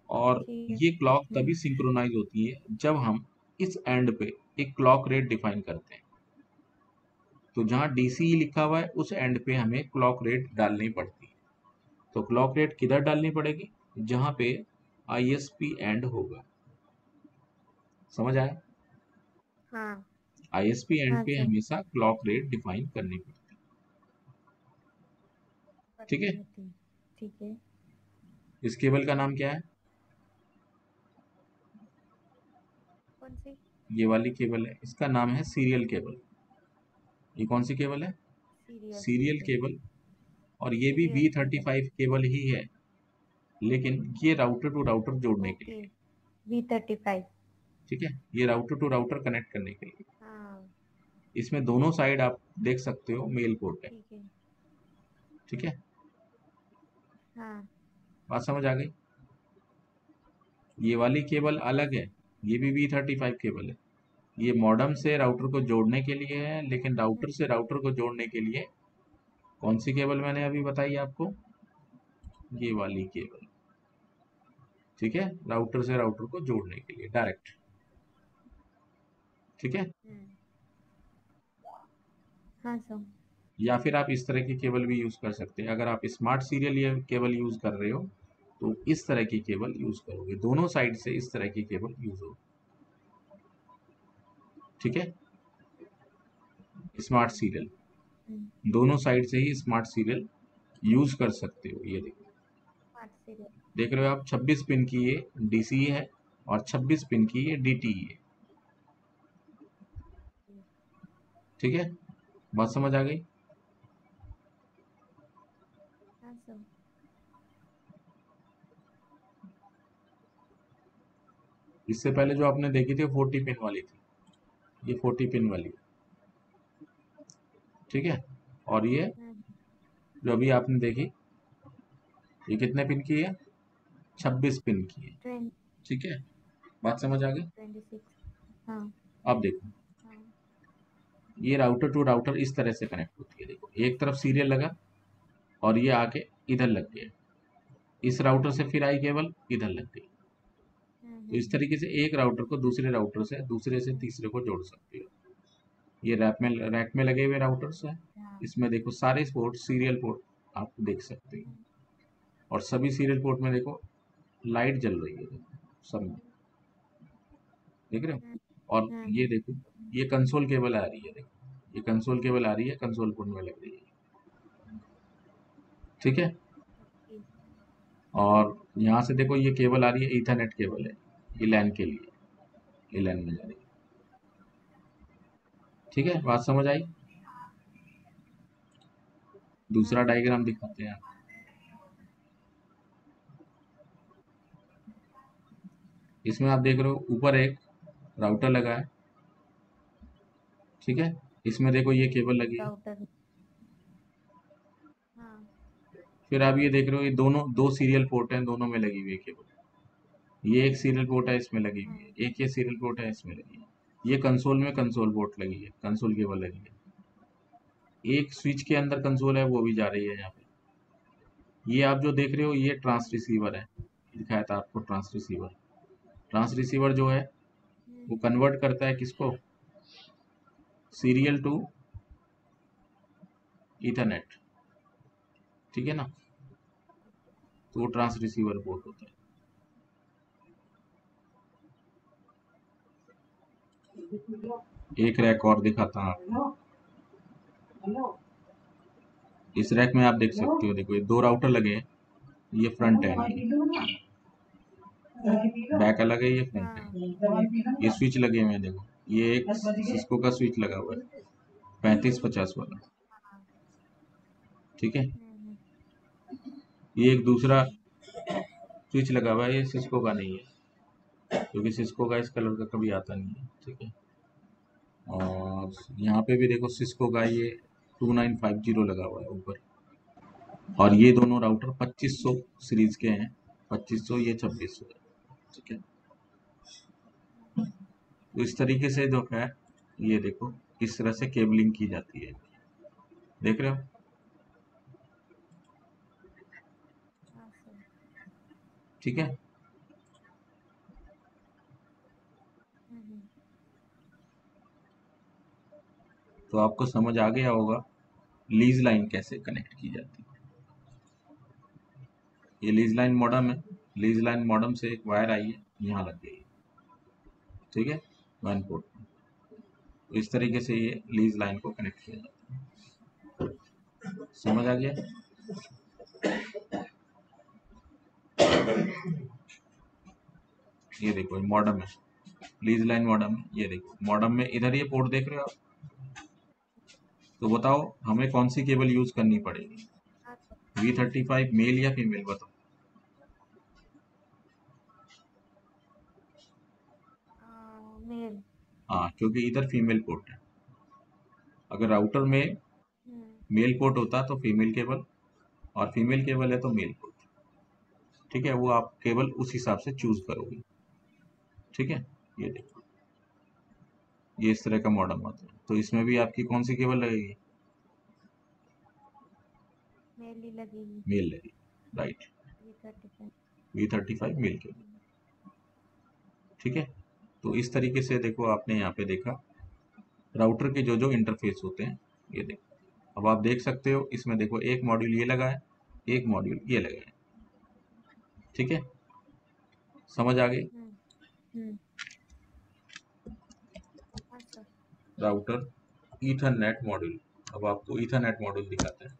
A: और ये क्लॉक तभी सिंक्रोनाइज होती है जब हम इस एंड पे एक क्लॉक रेट डिफाइन करते हैं। तो जहाँ डीसी लिखा हुआ है उस एंड पे हमें क्लॉक रेट डालनी पड़ती है। तो क्लॉक रेट किधर डालनी पड़ेगी? जहाँ पे आईएसपी एंड होगा। समझ आया?
B: हाँ।
A: आईएसपी एंड
B: हाँ
A: पे। हमेशा क्लॉक रेट डिफाइन करनी पड़ती है? ठीक है
B: ठीक है।
A: इस केबल का नाम क्या है?
B: कौन सी?
A: ये वाली केबल है। इसका नाम है सीरियल केबल ये कौन सी केबल है?
B: सीरियल
A: सीरियल केबल और ये भी वी थर्टी फाइव केबल ही है। लेकिन ये राउटर टू राउटर जोड़ने के लिए।
B: वी थर्टी फाइव
A: ठीक है? ये राउटर टू राउटर कनेक्ट करने के लिए।
B: हाँ।
A: इसमें दोनों साइड आप देख सकते हो मेल पोर्ट है।
B: ठीक है।
A: हाँ? बात समझ आ गई? ये वाली केबल अलग है ये भी वी थर्टी फाइव केबल है। ये मॉडम से राउटर को जोड़ने के लिए है लेकिन राउटर से राउटर को जोड़ने के लिए कौन सी केबल मैंने अभी बताई आपको? ये वाली केबल। ठीक है? राउटर से राउटर को जोड़ने के लिए डायरेक्ट ठीक है?
B: हम्म। हाँ सर।
A: या फिर आप इस तरह की केबल भी यूज़ कर सकते हैं। अगर आप स्मार्ट सीरियल ये केबल यूज़ कर रहे हो तो इस तरह की केबल यूज़ करोगे। दोनों साइड से इस तरह की केबल यूज़ हो ठीक है? Smart serial.
B: हम्म।
A: दोनों साइड से ही स्मार्ट सीरियल यूज़ कर सकते हो ये देखो। देख रहे हो आप? 26 पिन की ये डीसी है और 26 पिन की ये डी है। ठीक है? बात समझ आ गई?
B: हाँ
A: इससे पहले जो आपने देखी थी फोर्टी पिन वाली थी। ये फोर्टी पिन वाली। ठीक है? और ये
B: हाँ।
A: जो अभी आपने देखी ये कितने पिन की है? छब्बीस पिन की है। ठीक है? बात समझ आ गई?
B: हाँ।
A: अब देखो। ये राउटर टू राउटर इस तरह से कनेक्ट होती है। देखो एक तरफ़ सीरियल लगा और ये आके इधर लग गया। इस राउटर से फिर आई केबल इधर लग गई। तो इस तरीके से एक राउटर को दूसरे राउटर से दूसरे से तीसरे को जोड़ सकते हो। ये रैक में रैक में लगे हुए राउटर्स हैं।
B: हाँ।
A: इसमें देखो सारे पोर्ट सीरियल पोर्ट आप देख सकते हो। और सभी सीरियल पोर्ट में देखो लाइट जल रही है सब में। देख रहे हो?
B: हम्म,
A: और
B: हम्म,
A: ये देखो ये कंसोल केबल आ रही है देखो। ये कंसोल केबल आ रही है कंसोल पोर्ट में लग रही है। ठीक है? और यहाँ से देखो, ये केबल आ रही है इथरनेट केबल है, ये लैन के लिए, ये लैन में जा रही है। ठीक है? बात समझ आई? दूसरा डायग्राम दिखाते हैं। इसमें आप देख रहे हो, ऊपर एक राउटर लगा है। ठीक है? इसमें देखो ये केबल लगी है।
B: हाँ।
A: फिर आप ये देख रहे हो ये दोनों दो सीरियल पोर्ट हैं दोनों में लगी हुई है केबल। ये एक सीरियल पोर्ट है इसमें लगी हुई है। एक ये सीरियल पोर्ट है इसमें लगी है। ये कंसोल में कंसोल पोर्ट लगी है कंसोल केबल लगी है। एक स्विच के अंदर कंसोल है वो भी जा रही है यहाँ पे। ये आप जो देख रहे हो ये ट्रांस रिसीवर है। दिखाया था आपको ट्रांस रिसीवर ट्रांस रिसीवर जो है वो कन्वर्ट करता है किसको? Serial to ethernet. ठीक है ना? तो वो ट्रांस रिसीवर पोर्ट होता है। एक रैक और दिखाता हूँ इस रैक में आप देख सकते हो, देखो, ये दो राउटर लगे हैं। ये फ्रंट है। बैक अलग है, ये फ्रंट
B: है
A: ये स्विच लगे हुए हैं, देखो। ये एक सिस्को का स्विच लगा हुआ है। पैंतीस पचास वाला। ठीक है? ये एक दूसरा स्विच लगा हुआ है, ये सिस्को का नहीं है। क्योंकि सिस्को का इस कलर का कभी आता नहीं है। ठीक है? और यहाँ पे भी देखो सिस्को का ये टू नाइन फाइव ज़ीरो लगा हुआ है ऊपर। और ये दोनों राउटर 2500 सीरीज़ के हैं। 2500 ये 2600 है। ठीक है? तो इस तरीके से जो है, ये देखो, किस तरह से केबलिंग की जाती है। देख रहे हो? ठीक है? तो आपको समझ आ गया होगा लीज लाइन कैसे कनेक्ट की जाती है। ये लीज लाइन मॉडम है। लीज लाइन मॉडम से एक वायर आई है, यहाँ लग गई ठीक है? वन पोर्ट तो इस तरीके से ये लीज लाइन को कनेक्ट किया जाता है। समझ आ गया? ये देखो मॉडम है। लीज लाइन मॉडम है। ये देखो मॉडम में इधर ये पोर्ट देख रहे हो आप? तो बताओ, हमें कौन सी केबल यूज़ करनी पड़ेगी? वी थर्टी फाइव मेल या फीमेल बताओ
B: आ, मेल
A: हाँ क्योंकि इधर फीमेल पोर्ट है। अगर राउटर में
B: हम्म,
A: मेल पोर्ट होता तो फीमेल केबल और फीमेल केबल है तो मेल पोर्ट ठीक है वो आप केबल उस हिसाब से चूज़ करोगे। ठीक है ये देखो। ये इस तरह का मॉडल आता है। तो इसमें भी आपकी कौन सी केबल लगेगी?
B: मेल लगेगी।
A: मेल लगेगी right V thirty five male cable ठीक है तो इस तरीके से देखो आपने यहाँ पे देखा। राउटर के जो जो इंटरफेस होते हैं ये देखो। अब आप देख सकते हो इसमें देखो एक मॉड्यूल ये लगा है एक मॉड्यूल ये लगा है। ठीक है? समझ आ गई? राउटर ईथरनेट मॉड्यूल अब आपको ईथरनेट मॉड्यूल दिखाते हैं।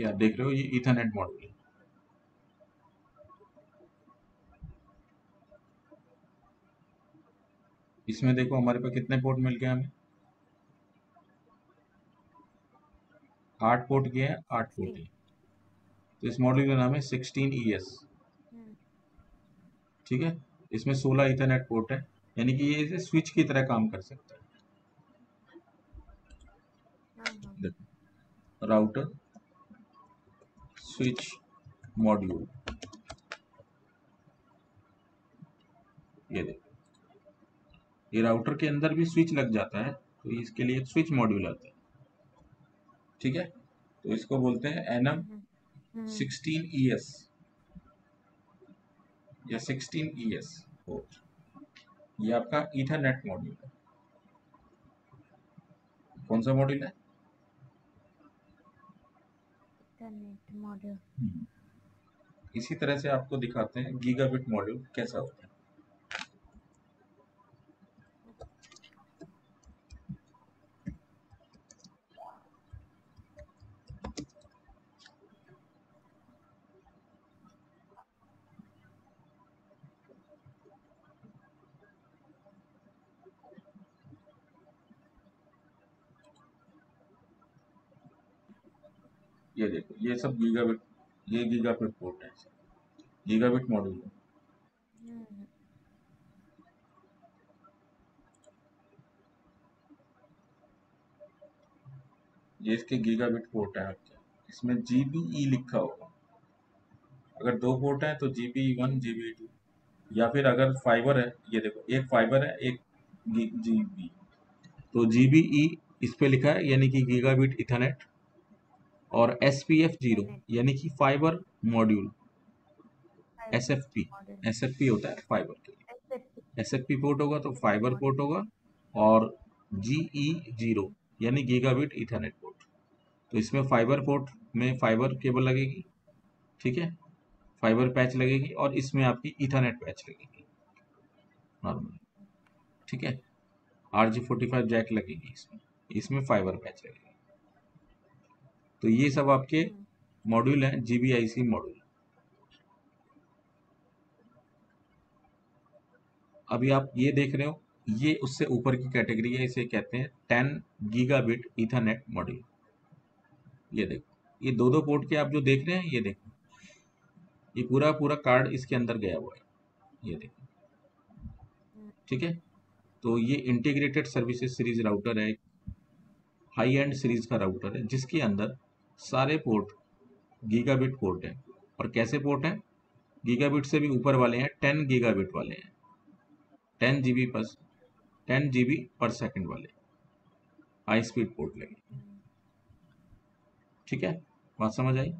A: ये आप देख रहे हो ये इथरनेट मॉड्यूल है। इसमें देखो हमारे पास कितने पोर्ट मिल गए हमें? आठ पोर्ट के हैं आठ पोर्ट हैं। तो इस मॉड्यूल का नाम है सिक्सटीन ई एस ठीक है? इसमें सोलह इथरनेट पोर्ट है यानी कि ये स्विच की तरह काम कर सकता है।
B: हाँ हाँ।
A: देखो राउटर स्विच मॉड्यूल ये देखो। ये राउटर के अंदर भी स्विच लग जाता है तो इसके लिए एक स्विच मॉड्यूल आता है। ठीक है? तो इसको बोलते हैं N M sixteen E S या सिक्सटीन ई एस पोर्ट ये आपका ईथरनेट मॉड्यूल है। कौन सा मॉड्यूल है?
B: इंटरनेट मॉड्यूल
A: हम्म। इसी तरह से आपको दिखाते हैं गीगाबिट मॉड्यूल कैसा होता है ये सब गीगाबिट, ये गीगाबिट पोर्ट है गीगाबिट मॉड्यूल है। ये इसके गीगाबिट पोर्ट है आपके। इसमें जीबीई लिखा होगा। अगर दो पोर्ट है तो जीबी वन जीबी टू या फिर अगर फाइबर है, ये देखो, एक फाइबर है, एक जीबी तो जीबीई इस पे लिखा है, यानी कि गीगाबिट इथरनेट। और एस पी एफ़ ज़ीरो यानी कि fibre module S F P S F P होता है फाइबर के लिए. एस एफ़ पी पोर्ट होगा तो फाइबर पोर्ट होगा और जी ई ज़ीरो यानी गीगाबिट इथरनेट पोर्ट तो इसमें फाइबर पोर्ट में फाइबर केबल लगेगी ठीक है? फाइबर पैच लगेगी और इसमें आपकी इथरनेट पैच लगेगी. नॉर्मल ठीक है? R J forty five jack लगेगी इसमें. इसमें फाइबर पैच लगेगी. तो ये सब आपके
B: हम्म,
A: मॉड्यूल हैं जीबीआईसी मॉड्यूल अभी आप ये देख रहे हो ये उससे ऊपर की कैटेगरी है इसे कहते हैं टेन गीगाबिट ईथरनेट मॉड्यूल ये देखो ये दो दो पोर्ट के आप जो देख रहे हैं ये देखो। ये पूरा पूरा कार्ड इसके अंदर गया हुआ है ये देखो। ठीक है? तो ये इंटीग्रेटेड सर्विसेज़ सीरीज़ राउटर है हाई एंड सीरीज़ का राउटर है जिसके अंदर सारे पोर्ट गीगाबिट पोर्ट है। और कैसे पोर्ट हैं? गीगाबिट से भी ऊपर वाले हैं टेन गीगाबिट वाले हैं। टेन जी बी पर टेन जी बी पर सेकेंड वाले। हाई स्पीड पोर्ट लगे। ठीक है? बात समझ आई?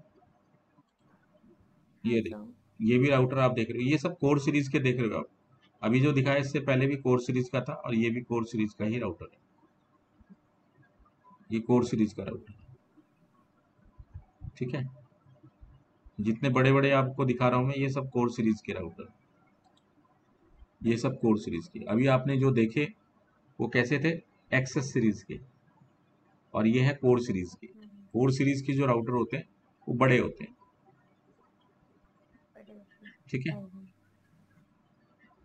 A: ये
B: हाँ,
A: देखो
B: तो
A: ये भी राउटर आप देख रहे हो। ये सब कोर सीरीज़ के देख रहे हो आप। अभी जो दिखाया इससे पहले भी कोर सीरीज़ का था और ये भी कोर सीरीज़ का ही राउटर है। ये कोर सीरीज़ का राउटर है। ठीक है? जितने बड़े बड़े आपको दिखा रहा हूँ मैं ये सब कोर सीरीज़ के राउटर ये सब कोर सीरीज़ के। अभी आपने जो देखे वो कैसे थे? एक्सेस सीरीज़ के। और ये है कोर सीरीज़ के। कोर सीरीज़ के जो राउटर होते हैं वो बड़े होते हैं।
B: हैं।
A: ठीक है?
B: हम्म,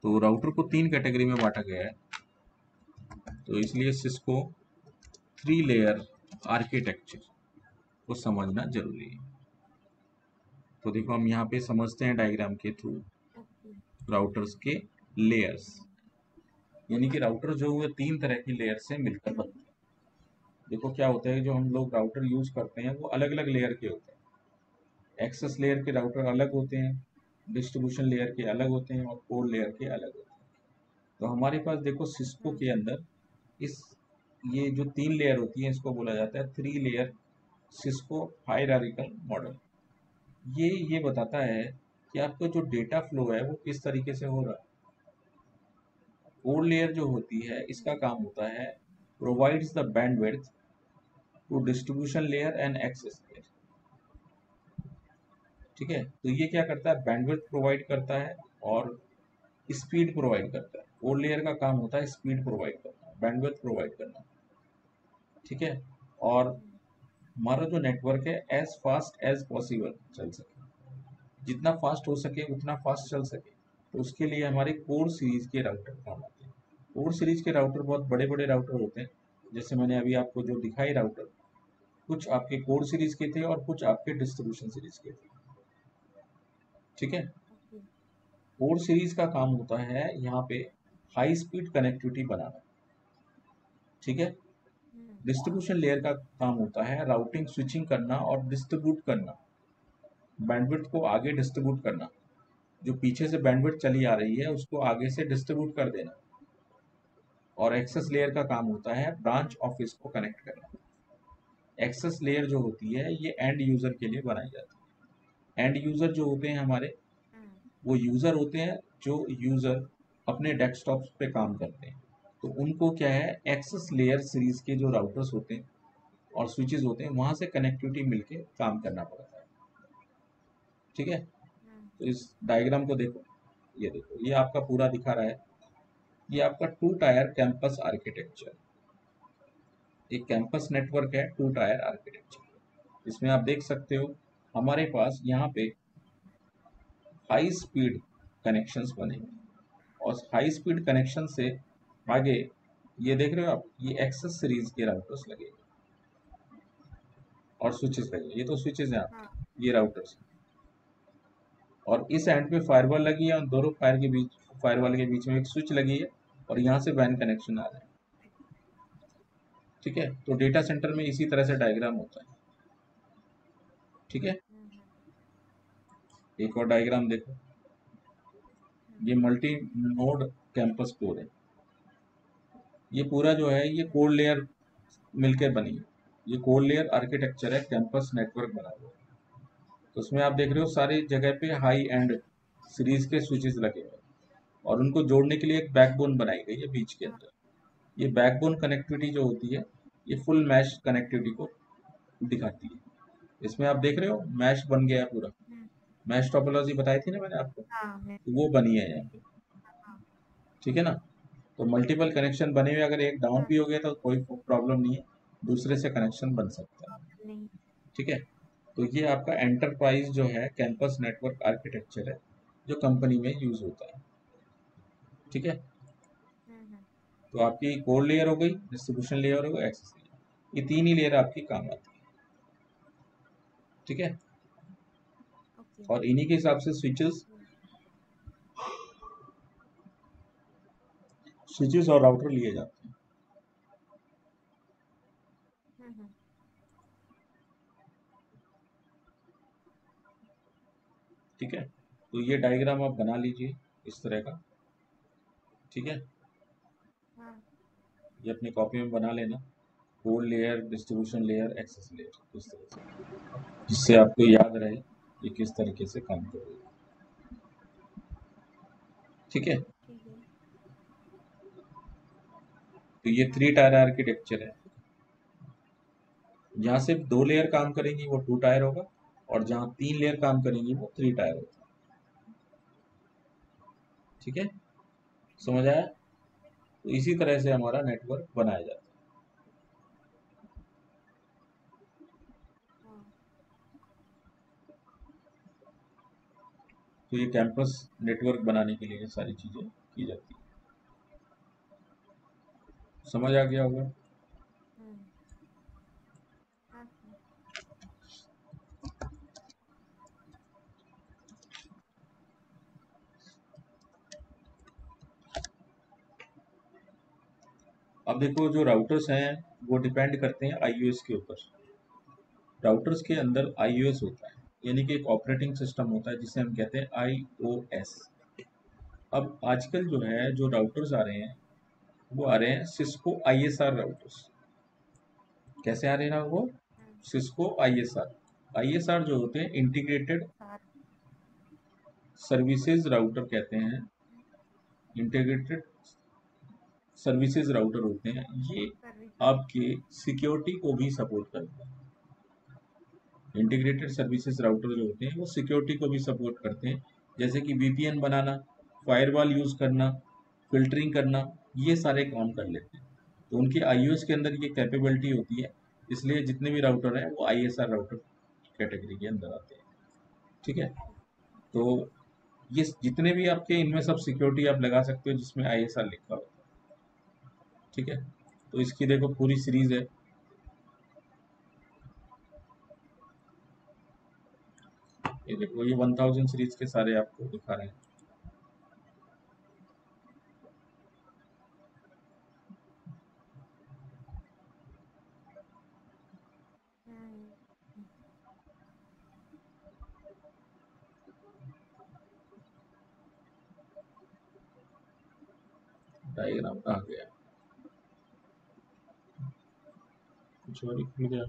A: तो राउटर को तीन कैटेगरी में बांटा गया है। तो इसलिए सिस्को थ्री लेयर आर्किटेक्चर को समझना ज़रूरी है। तो देखो, हम यहाँ पे समझते हैं डायग्राम के थ्रू राउटर्स के लेयर्स यानी कि राउटर जो हुए, तीन तरह की लेयर से मिलकर बनते हैं। देखो, क्या होता है, जो हम लोग राउटर यूज़ करते हैं, वो अलग अलग लेयर के होते हैं। एक्सेस लेयर के राउटर अलग होते हैं डिस्ट्रीब्यूशन लेयर के अलग होते हैं और कोर लेयर के अलग होते हैं। तो हमारे पास देखो सिस्को के अंदर इस, ये जो तीन लेयर होती है, इसको बोला जाता है three layer Cisco hierarchical model ये ये बताता है कि आपका जो डेटा फ्लो है, वो किस तरीके से हो रहा है। कोर लेयर जो होती है, इसका काम होता है provides the bandwidth to distribution layer and access layer ठीक है? तो ये क्या करता है? बैंडविड्थ प्रोवाइड करता है और स्पीड प्रोवाइड करता है। कोर लेयर का काम होता है स्पीड प्रोवाइड करना बैंडविड्थ प्रोवाइड करना। ठीक है? और हमारा जो नेटवर्क है एज फास्ट एज पॉसिबल चल सके। जितना फास्ट हो सके, उतना फास्ट चल सके। तो उसके लिए हमारे कोर सीरीज़ के राउटर काम आते हैं। कोर सीरीज़ के राउटर बहुत बड़े बड़े राउटर होते हैं। जैसे मैंने अभी आपको जो दिखाई राउटर कुछ आपके कोर सीरीज़ के थे और कुछ आपके डिस्ट्रीब्यूशन सीरीज़ के थे। ठीक है? कोर सीरीज़ का काम होता है यहाँ पे हाई स्पीड कनेक्टिविटी बनाना। ठीक है? डिस्ट्रीब्यूशन लेयर का काम होता है राउटिंग स्विचिंग करना और डिस्ट्रीब्यूट करना। बैंडविड्थ को आगे डिस्ट्रीब्यूट करना। जो पीछे से बैंडविड्थ चली आ रही है उसको आगे से डिस्ट्रीब्यूट कर देना। और एक्सेस लेयर का काम होता है ब्रांच ऑफ़िस को कनेक्ट करना। एक्सेस लेयर जो होती है ये एंड यूज़र के लिए बनाई जाती है। एंड यूज़र जो होते हैं हमारे
B: हम्म,
A: वो यूज़र होते हैं जो यूज़र अपने डेस्कटॉप पे काम करते हैं। तो उनको क्या है एक्सेस लेयर सीरीज़ के जो राउटर्स होते हैं और स्विचेस होते हैं, वहाँ से कनेक्टिविटी मिलके काम करना पड़ता है। ठीक है? तो इस डायग्राम को देखो। ये देखो, ये आपका पूरा दिखा रहा है। ये आपका टू टायर कैंपस आर्किटेक्चर एक कैंपस नेटवर्क है टू टायर आर्किटेक्चर इसमें आप देख सकते हो, हमारे पास यहाँ पे हाई स्पीड कनेक्शंस बने हैं। और हाई स्पीड कनेक्शन से आगे ये देख रहे हो आप? ये एक्सेस सीरीज़ के राउटर्स लगे। और स्विचेस लगे। ये तो स्विचेस हैं
B: हाँ।
A: ये राउटर्स और इस एंड पे फायरवॉल लगी है और दोनों फायर के बीच फायरवॉल के बीच में एक स्विच लगी है और यहाँ से वैन कनेक्शन आ रहा है। ठीक है? तो डेटा सेंटर में इसी तरह से डायग्राम होता है। ठीक है?
B: हम्म,
A: एक और डायग्राम देखो। ये मल्टी नोड कैंपस कोर है। ये पूरा जो है ये कोर लेयर मिलकर बनी है। ये कोर लेयर आर्किटेक्चर है कैंपस नेटवर्क बना हुआ है। तो उसमें आप देख रहे हो सारी जगह पे हाई एंड सीरीज़ के स्विचेस लगे हुए हैं। और उनको जोड़ने के लिए एक बैकबोन बनाई गई है बीच के अंदर। ये बैकबोन कनेक्टिविटी जो होती है ये फुल मैश कनेक्टिविटी को दिखाती है। इसमें आप देख रहे हो मैश बन गया है पूरा।
B: हम्म,
A: मैश टोपोलॉजी बताई थी ना मैंने आपको?
B: हाँ
A: वो बनी है यहाँ पे।
B: हाँ।
A: ठीक है ना? तो मल्टीपल कनेक्शन बने हुए अगर एक डाउन भी हो गया तो कोई प्रॉब्लम नहीं है दूसरे से कनेक्शन बन सकता है। ठीक है? तो ये आपका एंटरप्राइज जो है कैंपस नेटवर्क आर्किटेक्चर है जो कंपनी में यूज़ होता है। ठीक है?
B: हम्म, हम्म,
A: तो आपकी कोर लेयर हो गई डिस्ट्रीब्यूशन लेयर हो गई एक्सेस लेयर ये तीन ही लेयर आपकी काम आती है। ठीक है? और इन्हीं के हिसाब से स्विचेस स्विचेस और राउटर लिए जाते हैं। ठीक है? तो ये डायग्राम आप बना लीजिए इस तरह का। ठीक है? ये अपनी कॉपी में बना लेना। Core layer distribution layer access layer इस तरह से। जिससे आपको याद रहे ये किस तरीके से काम करेगा ठीक है
B: ठीक है
A: तो ये थ्री टायर आर्किटेक्चर है। जहाँ सिर्फ़ दो लेयर काम करेंगी, वो टू टायर होगा और जहाँ तीन लेयर काम करेंगी, वो थ्री टायर होगा। ठीक है? समझ आया? तो इसी तरह से हमारा नेटवर्क बनाया जाता है। तो ये कैंपस नेटवर्क बनाने के लिए सारी चीज़ें की जाती है। समझ आ गया होगा। अब देखो, जो राउटर्स हैं, वो डिपेंड करते हैं आईओएस के ऊपर। राउटर्स के अंदर आईओएस होता है, यानी कि एक ऑपरेटिंग सिस्टम होता है, जिसे हम कहते हैं आईओएस अब आजकल जो है, जो राउटर्स आ रहे हैं वो आ रहे हैं सिस्को आईएसआर राउटर्स। कैसे आ रहे हैं वो? Cisco ISR. आईएसआर जो होते हैं, इंटीग्रेटेड सर्विसेज़ राउटर कहते हैं। इंटीग्रेटेड सर्विसेज़ राउटर होते हैं। ये आपके सिक्योरिटी को भी सपोर्ट करते हैं। इंटीग्रेटेड सर्विसेज़ राउटर जो होते हैं, वो सिक्योरिटी को भी सपोर्ट करते हैं। जैसे कि वीपीएन बनाना फायरवॉल यूज़ करना फिल्टरिंग करना ये सारे काम कर लेते हैं। तो उनके आईओएस के अंदर ये कैपेबिलिटी होती है, इसलिए जितने भी राउटर हैं, वो आईएसआर राउटर कैटेगरी के अंदर आते हैं। ठीक है? तो ये जितने भी आपके इनमें सब सिक्योरिटी आप लगा सकते हो, जिसमें आईएसआर लिखा होता है। ठीक है? तो इसकी देखो पूरी सीरीज़ है। ये देखो, ये 1000 सीरीज़ के सारे आपको दिखा रहे हैं। डायग्राम कहा गया। कुछ और मिल गया?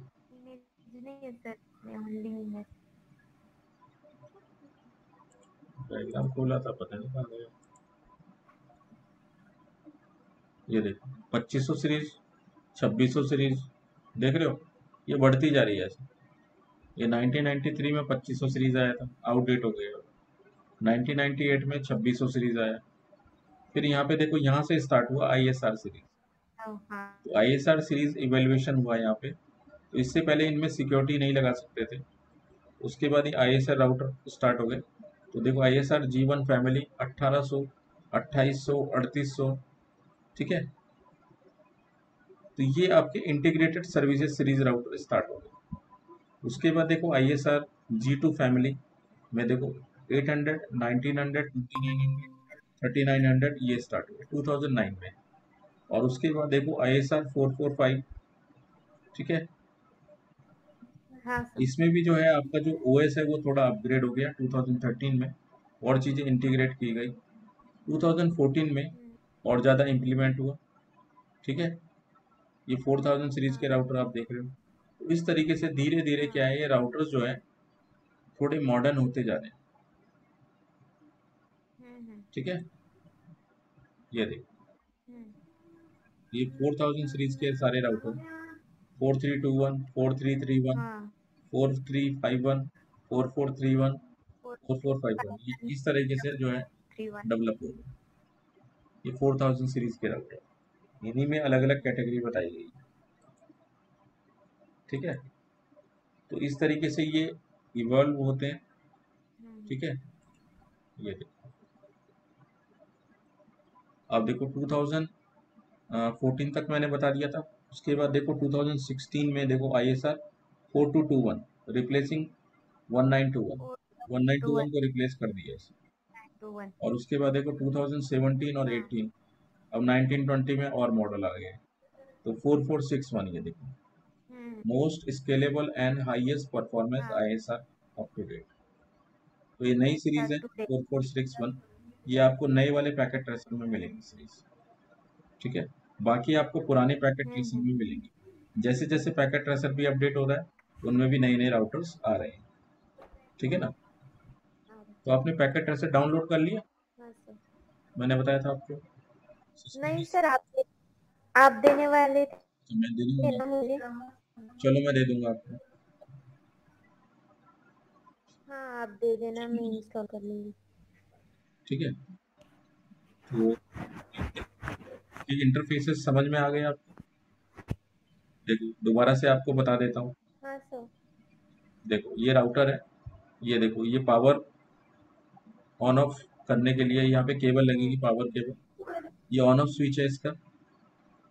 A: डायग्राम खोला था, पता नहीं कहाँ गया। ये देखो 2500 सीरीज़ 2600 सीरीज़ देख रहे हो? ये बढ़ती जा रही है ऐसे। ये 1993 में 2500 सीरीज़ आया था आउटडेट हो गया। 1998 में 2600 सीरीज़ आया। फिर यहाँ पे देखो यहाँ से स्टार्ट हुआ आई एस आर सीरीज़ तो I S R series evaluation हुआ यहाँ पे। तो इससे पहले इनमें सिक्योरिटी नहीं लगा सकते थे। उसके बाद ही I S R router start हो गए। तो देखो I S R G one family अट्ठारह सौ अट्ठाईस सौ अड़तीस सौ ठीक है? तो ये आपके integrated services series router start हो गए। उसके बाद देखो I S R G two family में देखो 800, 1900, 2900, 3900 ये स्टार्ट हुए 2009 में। और उसके बाद देखो I S R four four five ठीक है?
B: हाँ
A: इसमें भी जो है आपका जो ओ है वो थोड़ा अपग्रेड हो गया 2013 में और चीज़ें इंटीग्रेट की गई। 2014 में और ज़्यादा इम्प्लीमेंट हुआ ठीक है? ये 4000 सीरीज़ के राउटर आप देख रहे हो। तो इस तरीके से धीरे धीरे क्या है ये राउटर्स जो है थोड़े मॉडर्न होते जा रहे हैं।
B: हम्म, हम्म,
A: ठीक है? ये देखो।
B: हम्म,
A: ये 4000 सीरीज़ के सारे राउटर 4321 4331
B: हाँ।
A: 4351 4431
B: फोर
A: 4451 ये इस तरीके से जो है डेवलप हो गए ये 4000 सीरीज़ के राउटर इन्हीं में अलग अलग कैटेगरी बताई गई है। ठीक है? तो इस तरीके से ये इवॉल्व होते हैं।
B: हम्म,
A: ठीक है? ये देखो। अब देखो 2014 तक मैंने बता दिया था। उसके बाद देखो 2016 में देखो I S R four two two one replacing one nine two one one nine
B: two one
A: को रिप्लेस कर दिया इसे। और उसके बाद देखो 2017 और 18 अब 1920 में और मॉडल आ गए। तो 4461 ये देखो। Most scalable and highest performance
B: हाँ।
A: आईएसआर अप टू डेट तो ये नई सीरीज़ है
B: up to date।
A: 4461 ये आपको नए वाले पैकेट ट्रेसर में मिलेंगी सीरीज़ ठीक है? बाकी आपको पुराने पैकेट
B: हम्म,
A: ट्रेसर
B: हम्म,
A: में मिलेंगी। जैसे जैसे पैकेट ट्रेसर भी अपडेट हो रहा है उनमें भी नए नए राउटर्स आ रहे हैं। ठीक है ना? तो आपने पैकेट ट्रेसर डाउनलोड कर लिया?
B: हाँ,
A: मैंने बताया था आपको।
B: नहीं सर आप दे- आप देने वाले थे।
A: तो मैं दे दूँगा चलो मैं दे दूँगा आपको।
B: हाँ आप दे देना मैं इंस्टॉल कर लूँगी।
A: ठीक है? तो ये इंटरफेसेस समझ में आ गए आपको? देखो दोबारा से आपको बता देता हूँ।
B: हाँ
A: देखो ये राउटर है ये देखो ये पावर ऑन ऑफ़ करने के लिए यहाँ पे केबल लगेगी पावर केबल ये ऑन ऑफ़ स्विच है इसका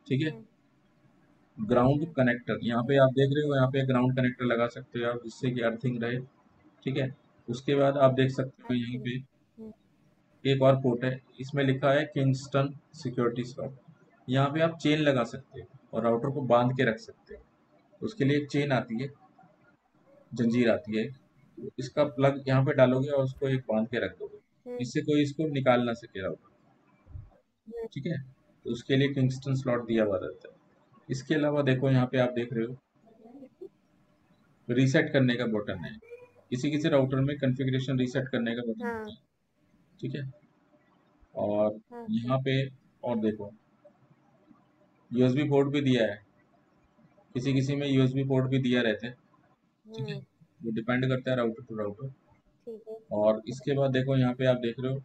A: ठीक है?
B: हम्म,
A: ग्राउंड कनेक्टर यहाँ पे आप देख रहे हो यहाँ पे ग्राउंड कनेक्टर लगा सकते हो आप जिससे कि अर्थिंग रहे ठीक है? उसके बाद आप देख सकते हो यहाँ पे
B: हम्म,
A: एक और पोर्ट है इसमें लिखा है किंगस्टन सिक्योरिटी स्लॉट यहाँ पे आप चेन लगा सकते हो और राउटर को बाँध के रख सकते हो। उसके लिए एक चेन आती है जंजीर आती है। इसका प्लग यहाँ पे डालोगे और उसको एक बाँध के रख दोगे।
B: हम्म,
A: इससे कोई इसको निकाल ना सके राउटर
B: हम्म,
A: ठीक है? तो उसके लिए किंगस्टन स्लॉट दिया हुआ रहता है। इसके अलावा देखो यहाँ पे आप देख रहे हो रीसेट करने का बटन है। किसी किसी राउटर में कॉन्फ़िगरेशन रीसेट करने का बटन
B: हाँ।
A: होता है। ठीक है? और
B: हाँ
A: यहाँ पे और देखो। यूएसबी पोर्ट भी दिया है। किसी किसी में यूएसबी पोर्ट भी दिया रहते हैं। ठीक है?
B: हम्म,
A: वो डिपेंड करता है राउटर टू राउटर और इसके बाद देखो यहाँ पे आप देख रहे हो।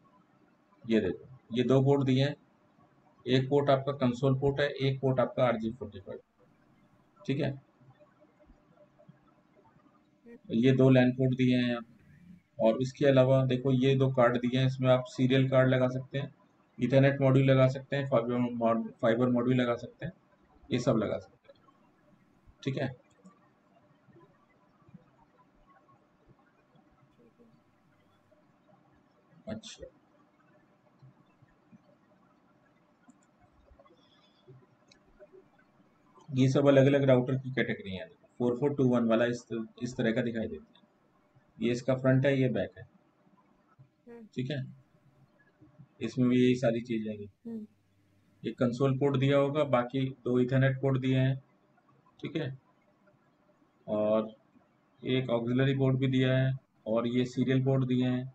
A: ये देखो ये दो पोर्ट दिए हैं। एक पोर्ट आपका कंसोल पोर्ट है एक पोर्ट आपका आर जी फोर्टी फाइव ठीक है? ये दो लैंड पोर्ट दिए हैं यहाँ। और इसके अलावा देखो, ये दो कार्ड दिए हैं, इसमें आप सीरियल कार्ड लगा सकते हैं इथरनेट मॉड्यूल लगा सकते हैं फाइबर फाइबर मॉड्यूल लगा सकते हैं, ये सब लगा सकते हैं। ठीक है? अच्छा। ये सब अलग अलग राउटर की कैटेगरी हैं फोर फोर टू वन वाला इस इस तरह का दिखाई देता है। ये इसका फ्रंट है ये बैक है।
B: हम्म,
A: ठीक है? इसमें भी यही सारी चीज़ें हैं
B: हम्म,
A: एक कंसोल पोर्ट दिया होगा बाकी दो इथरनेट पोर्ट दिए हैं। ठीक है? और एक ऑक्सिलरी पोर्ट भी दिया है और ये सीरियल पोर्ट दिए हैं।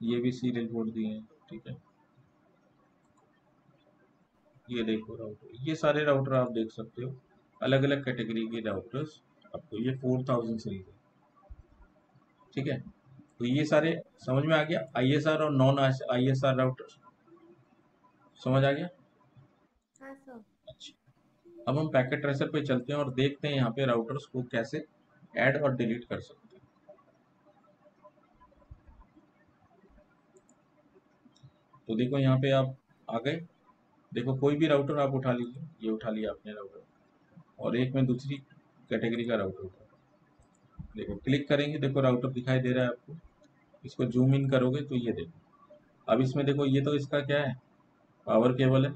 A: ये भी सीरियल पोर्ट दिए हैं ठीक है? ये देखो राउटर ये सारे राउटर आप देख सकते हो। अलग अलग कैटेगरी के राउटर्स आपको ये फोर थाउज़ेंड सीरीज़ ठीक है? तो ये सारे समझ में आ गया? आईएसआर और नॉन आईएसआर राउटर समझ आ गया?
B: हाँ
A: अच्छा। अब हम पैकेट ट्रेसर पे चलते हैं और देखते हैं यहाँ पे राउटर्स को कैसे ऐड और डिलीट कर सकते हैं। तो देखो यहाँ पे आप आ गए। देखो कोई भी राउटर आप उठा लीजिए। ये उठा लिया आपने राउटर और एक में दूसरी कैटेगरी का राउटर उठा देखो क्लिक करेंगे, देखो राउटर दिखाई दे रहा है आपको। इसको जूम इन करोगे तो ये देखो। अब इसमें देखो, ये तो इसका क्या है? पावर केबल है।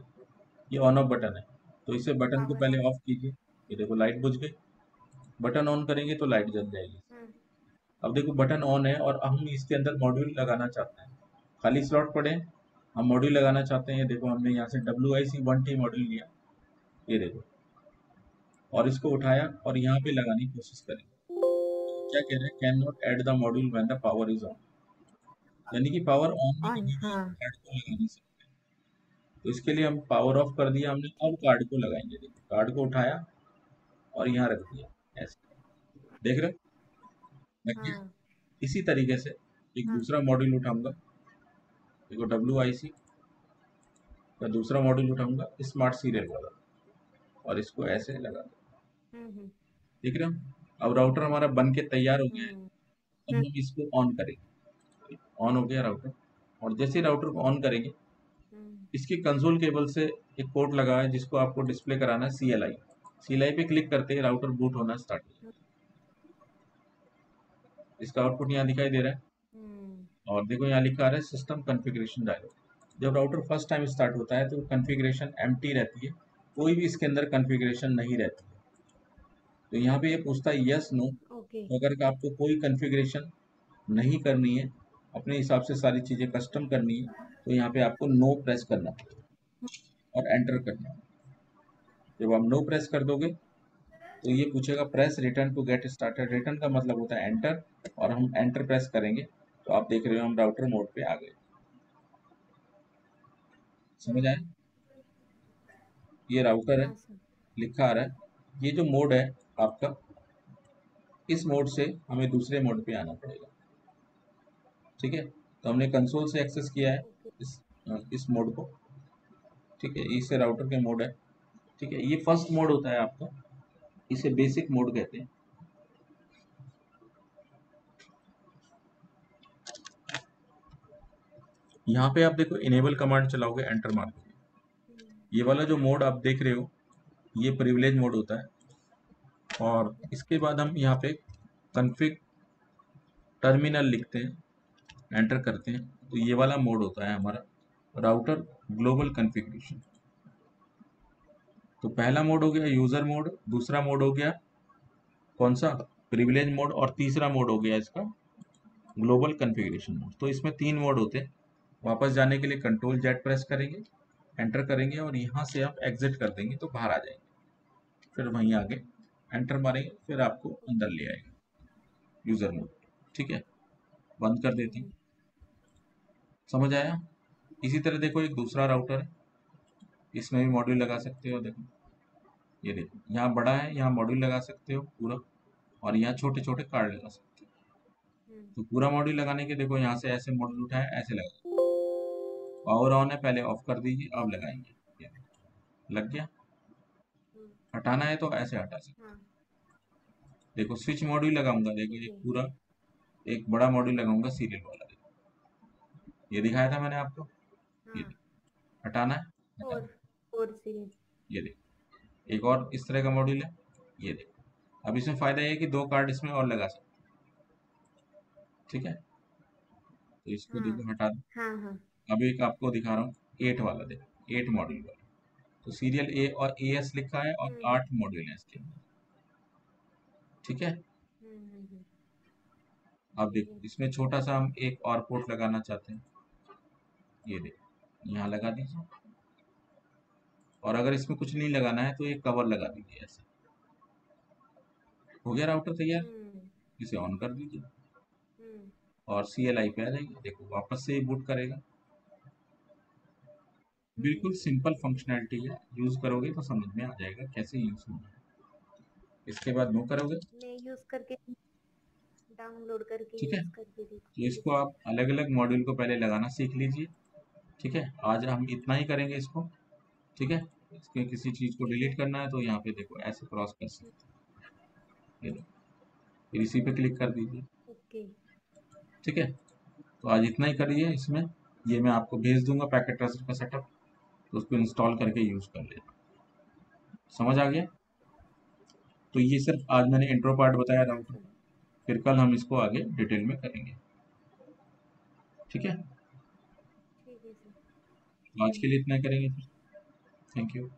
A: ये ऑन ऑफ़ बटन है। तो इसे बटन को पहले ऑफ़ कीजिए। ये देखो लाइट बुझ गई। बटन ऑन करेंगे तो लाइट जल जाएगी। अब देखो बटन ऑन है और हम इसके अंदर मॉड्यूल लगाना चाहते हैं। खाली स्लॉट पड़े हम मॉड्यूल लगाना चाहते हैं। ये देखो, हमने यहाँ से W I C one T module लिया। ये देखो। और इसको उठाया और यहाँ पे लगाने की कोशिश करें क्या कह रहे हैं? Can not add the module when the power is on यानी कि पावर ऑन
B: हाँ।
A: कार्ड को लगा नहीं सकते। तो इसके लिए हम पावर ऑफ़ कर दिया हमने अब कार्ड को लगाएँगे। देखो कार्ड को उठाया और यहाँ रख दिया। ऐसे देख रहे हो? इसी तरीके से एक
B: हाँ।
A: दूसरा मॉड्यूल उठाऊँगा। देखो डब्ल्यू आई सी का दूसरा मॉड्यूल उठाऊँगा स्मार्ट सीरियल वाला। और इसको ऐसे लगा
B: हम्म, हम्म,
A: देख रहे हो? अब राउटर हमारा बन के तैयार हो गया है।
B: हम्म,
A: अब हम इसको ऑन करेंगे। ऑन हो गया राउटर और जैसे राउटर को ऑन करेंगे इसके कंसोल केबल से एक पोर्ट लगा है जिसको आपको डिस्प्ले कराना है C L I C L I पे क्लिक करते ही राउटर बूट होना स्टार्ट हो इसका आउटपुट यहाँ दिखाई दे रहा है।
B: हम्म,
A: और देखो यहाँ लिखा आ रहा है सिस्टम कॉन्फ़िगरेशन डायलॉग जब राउटर फ़र्स्ट टाइम स्टार्ट होता है तो कॉन्फ़िगरेशन एम्प्टी रहती है। कोई भी इसके अंदर कॉन्फ़िगरेशन नहीं रहती। तो यहाँ पे ये पूछता है यस नो
B: ओके
A: अगर आपको कोई कॉन्फ़िगरेशन नहीं करनी है अपने हिसाब से सारी चीज़ें कस्टम करनी है तो यहाँ पे आपको नो प्रेस करना और एंटर करना जब आप नो प्रेस कर दोगे तो ये पूछेगा press return to get started return का मतलब होता है एंटर और हम एंटर प्रेस करेंगे तो आप देख रहे हो हम राउटर मोड पे आ गए। समझ आए ये राउटर है
B: हाँ
A: लिखा आ रहा है। ये जो मोड है आपका। इस मोड से हमें दूसरे मोड पे आना पड़ेगा। ठीक है? तो हमने कंसोल से एक्सेस किया है इस इस मोड को। ठीक है? इसे राउटर के मोड है। ठीक है? ये फ़र्स्ट मोड होता है आपका। इसे बेसिक मोड कहते हैं। यहाँ पे आप देखो इनेबल कमांड चलाओगे एंटर मार दोगे। ये वाला जो मोड आप देख रहे हो, ये प्रिविलेज मोड होता है। और इसके बाद हम यहाँ पे कन्फिग टर्मिनल लिखते हैं एंटर करते हैं। तो ये वाला मोड होता है हमारा राउटर ग्लोबल कन्फिग्रेशन तो पहला मोड हो गया यूज़र मोड दूसरा मोड हो गया कौन सा? प्रिविलेज मोड और तीसरा मोड हो गया इसका ग्लोबल कन्फिग्रेशन मोड तो इसमें तीन मोड होते हैं। वापस जाने के लिए कंट्रोल जेड प्रेस करेंगे एंटर करेंगे और यहाँ से आप एग्जिट कर देंगे तो बाहर आ जाएँगे। फिर वहीं आगे एंटर मारेंगे फिर आपको अंदर ले आएगा। यूज़र मोड ठीक है? बंद कर देती हूँ। समझ आया? इसी तरह देखो एक दूसरा राउटर है। इसमें भी मॉड्यूल लगा सकते हो देखो। ये देखो यहाँ बड़ा है यहाँ मॉड्यूल लगा सकते हो पूरा और यहाँ छोटे छोटे कार्ड लगा सकते हो।
B: हम्म,
A: तो पूरा मॉड्यूल लगाने के देखो यहाँ से ऐसे मॉड्यूल उठाए ऐसे लगा। पावर ऑन है पहले ऑफ़ कर दीजिए अब लगाएँगे। लग गया? हटाना है तो ऐसे हटा सकते
B: हाँ।
A: देखो स्विच मॉड्यूल लगाऊँगा देखो
B: ओके
A: पूरा एक बड़ा मॉड्यूल लगाऊँगा सीरियल वाला देखो। ये दिखाया था मैंने आपको? ये
B: हाँ।
A: हटाना है
B: फोर
A: ये देखो एक और इस तरह का मॉड्यूल है ये देखो। अब इसमें फ़ायदा ये है कि दो कार्ड इसमें और लगा सकते ठीक है? तो इसको
B: हाँ।
A: देखो हटा दो।
B: हाँ हाँ।
A: अब एक आपको दिखा रहा हूँ एट वाला देखो एट मॉड्यूल वाला। तो सीरियल ए और ए एस लिखा है और
B: हम्म,
A: आठ मॉड्यूल है इसके। अंदर ठीक है?
B: हम्म, हम्म,
A: अब देखो इसमें छोटा सा हम एक और पोर्ट लगाना चाहते हैं। ये देखो यहाँ लगा दीजिए। और अगर इसमें कुछ नहीं लगाना है तो एक कवर लगा दीजिए ऐसे। हो गया राउटर तैयार? इसे ऑन कर दीजिए। और सी एल आई पे आ जाएगी। देखो वापस से बूट करेगा। बिल्कुल सिंपल फंक्शनैलिटी है। यूज़ करोगे तो समझ में आ जाएगा कैसे यूज़ होना है। इसके बाद नो करोगे?
B: मैं यूज़ करके डाउनलोड करके
A: ठीक है। तो इसको आप अलग अलग मॉड्यूल को पहले लगाना सीख लीजिए। ठीक है? आज हम इतना ही करेंगे इसको। ठीक है? इसके किसी चीज़ को डिलीट करना है तो यहाँ पे देखो ऐसे क्रॉस कर सकते हैं। फिर इसी पे क्लिक कर दीजिए। ठीक है? तो आज इतना ही करिए इसमें। ये मैं आपको भेज दूँगा पैकेट ट्रस्ट का सेटअप तो उसको इंस्टॉल करके यूज़ कर लेना समझ आ गया? तो ये सिर्फ़ आज मैंने इंट्रो पार्ट बताया राउटर फिर कल हम इसको आगे डिटेल में करेंगे। ठीक है? आज के लिए इतना करेंगे फिर। Thank you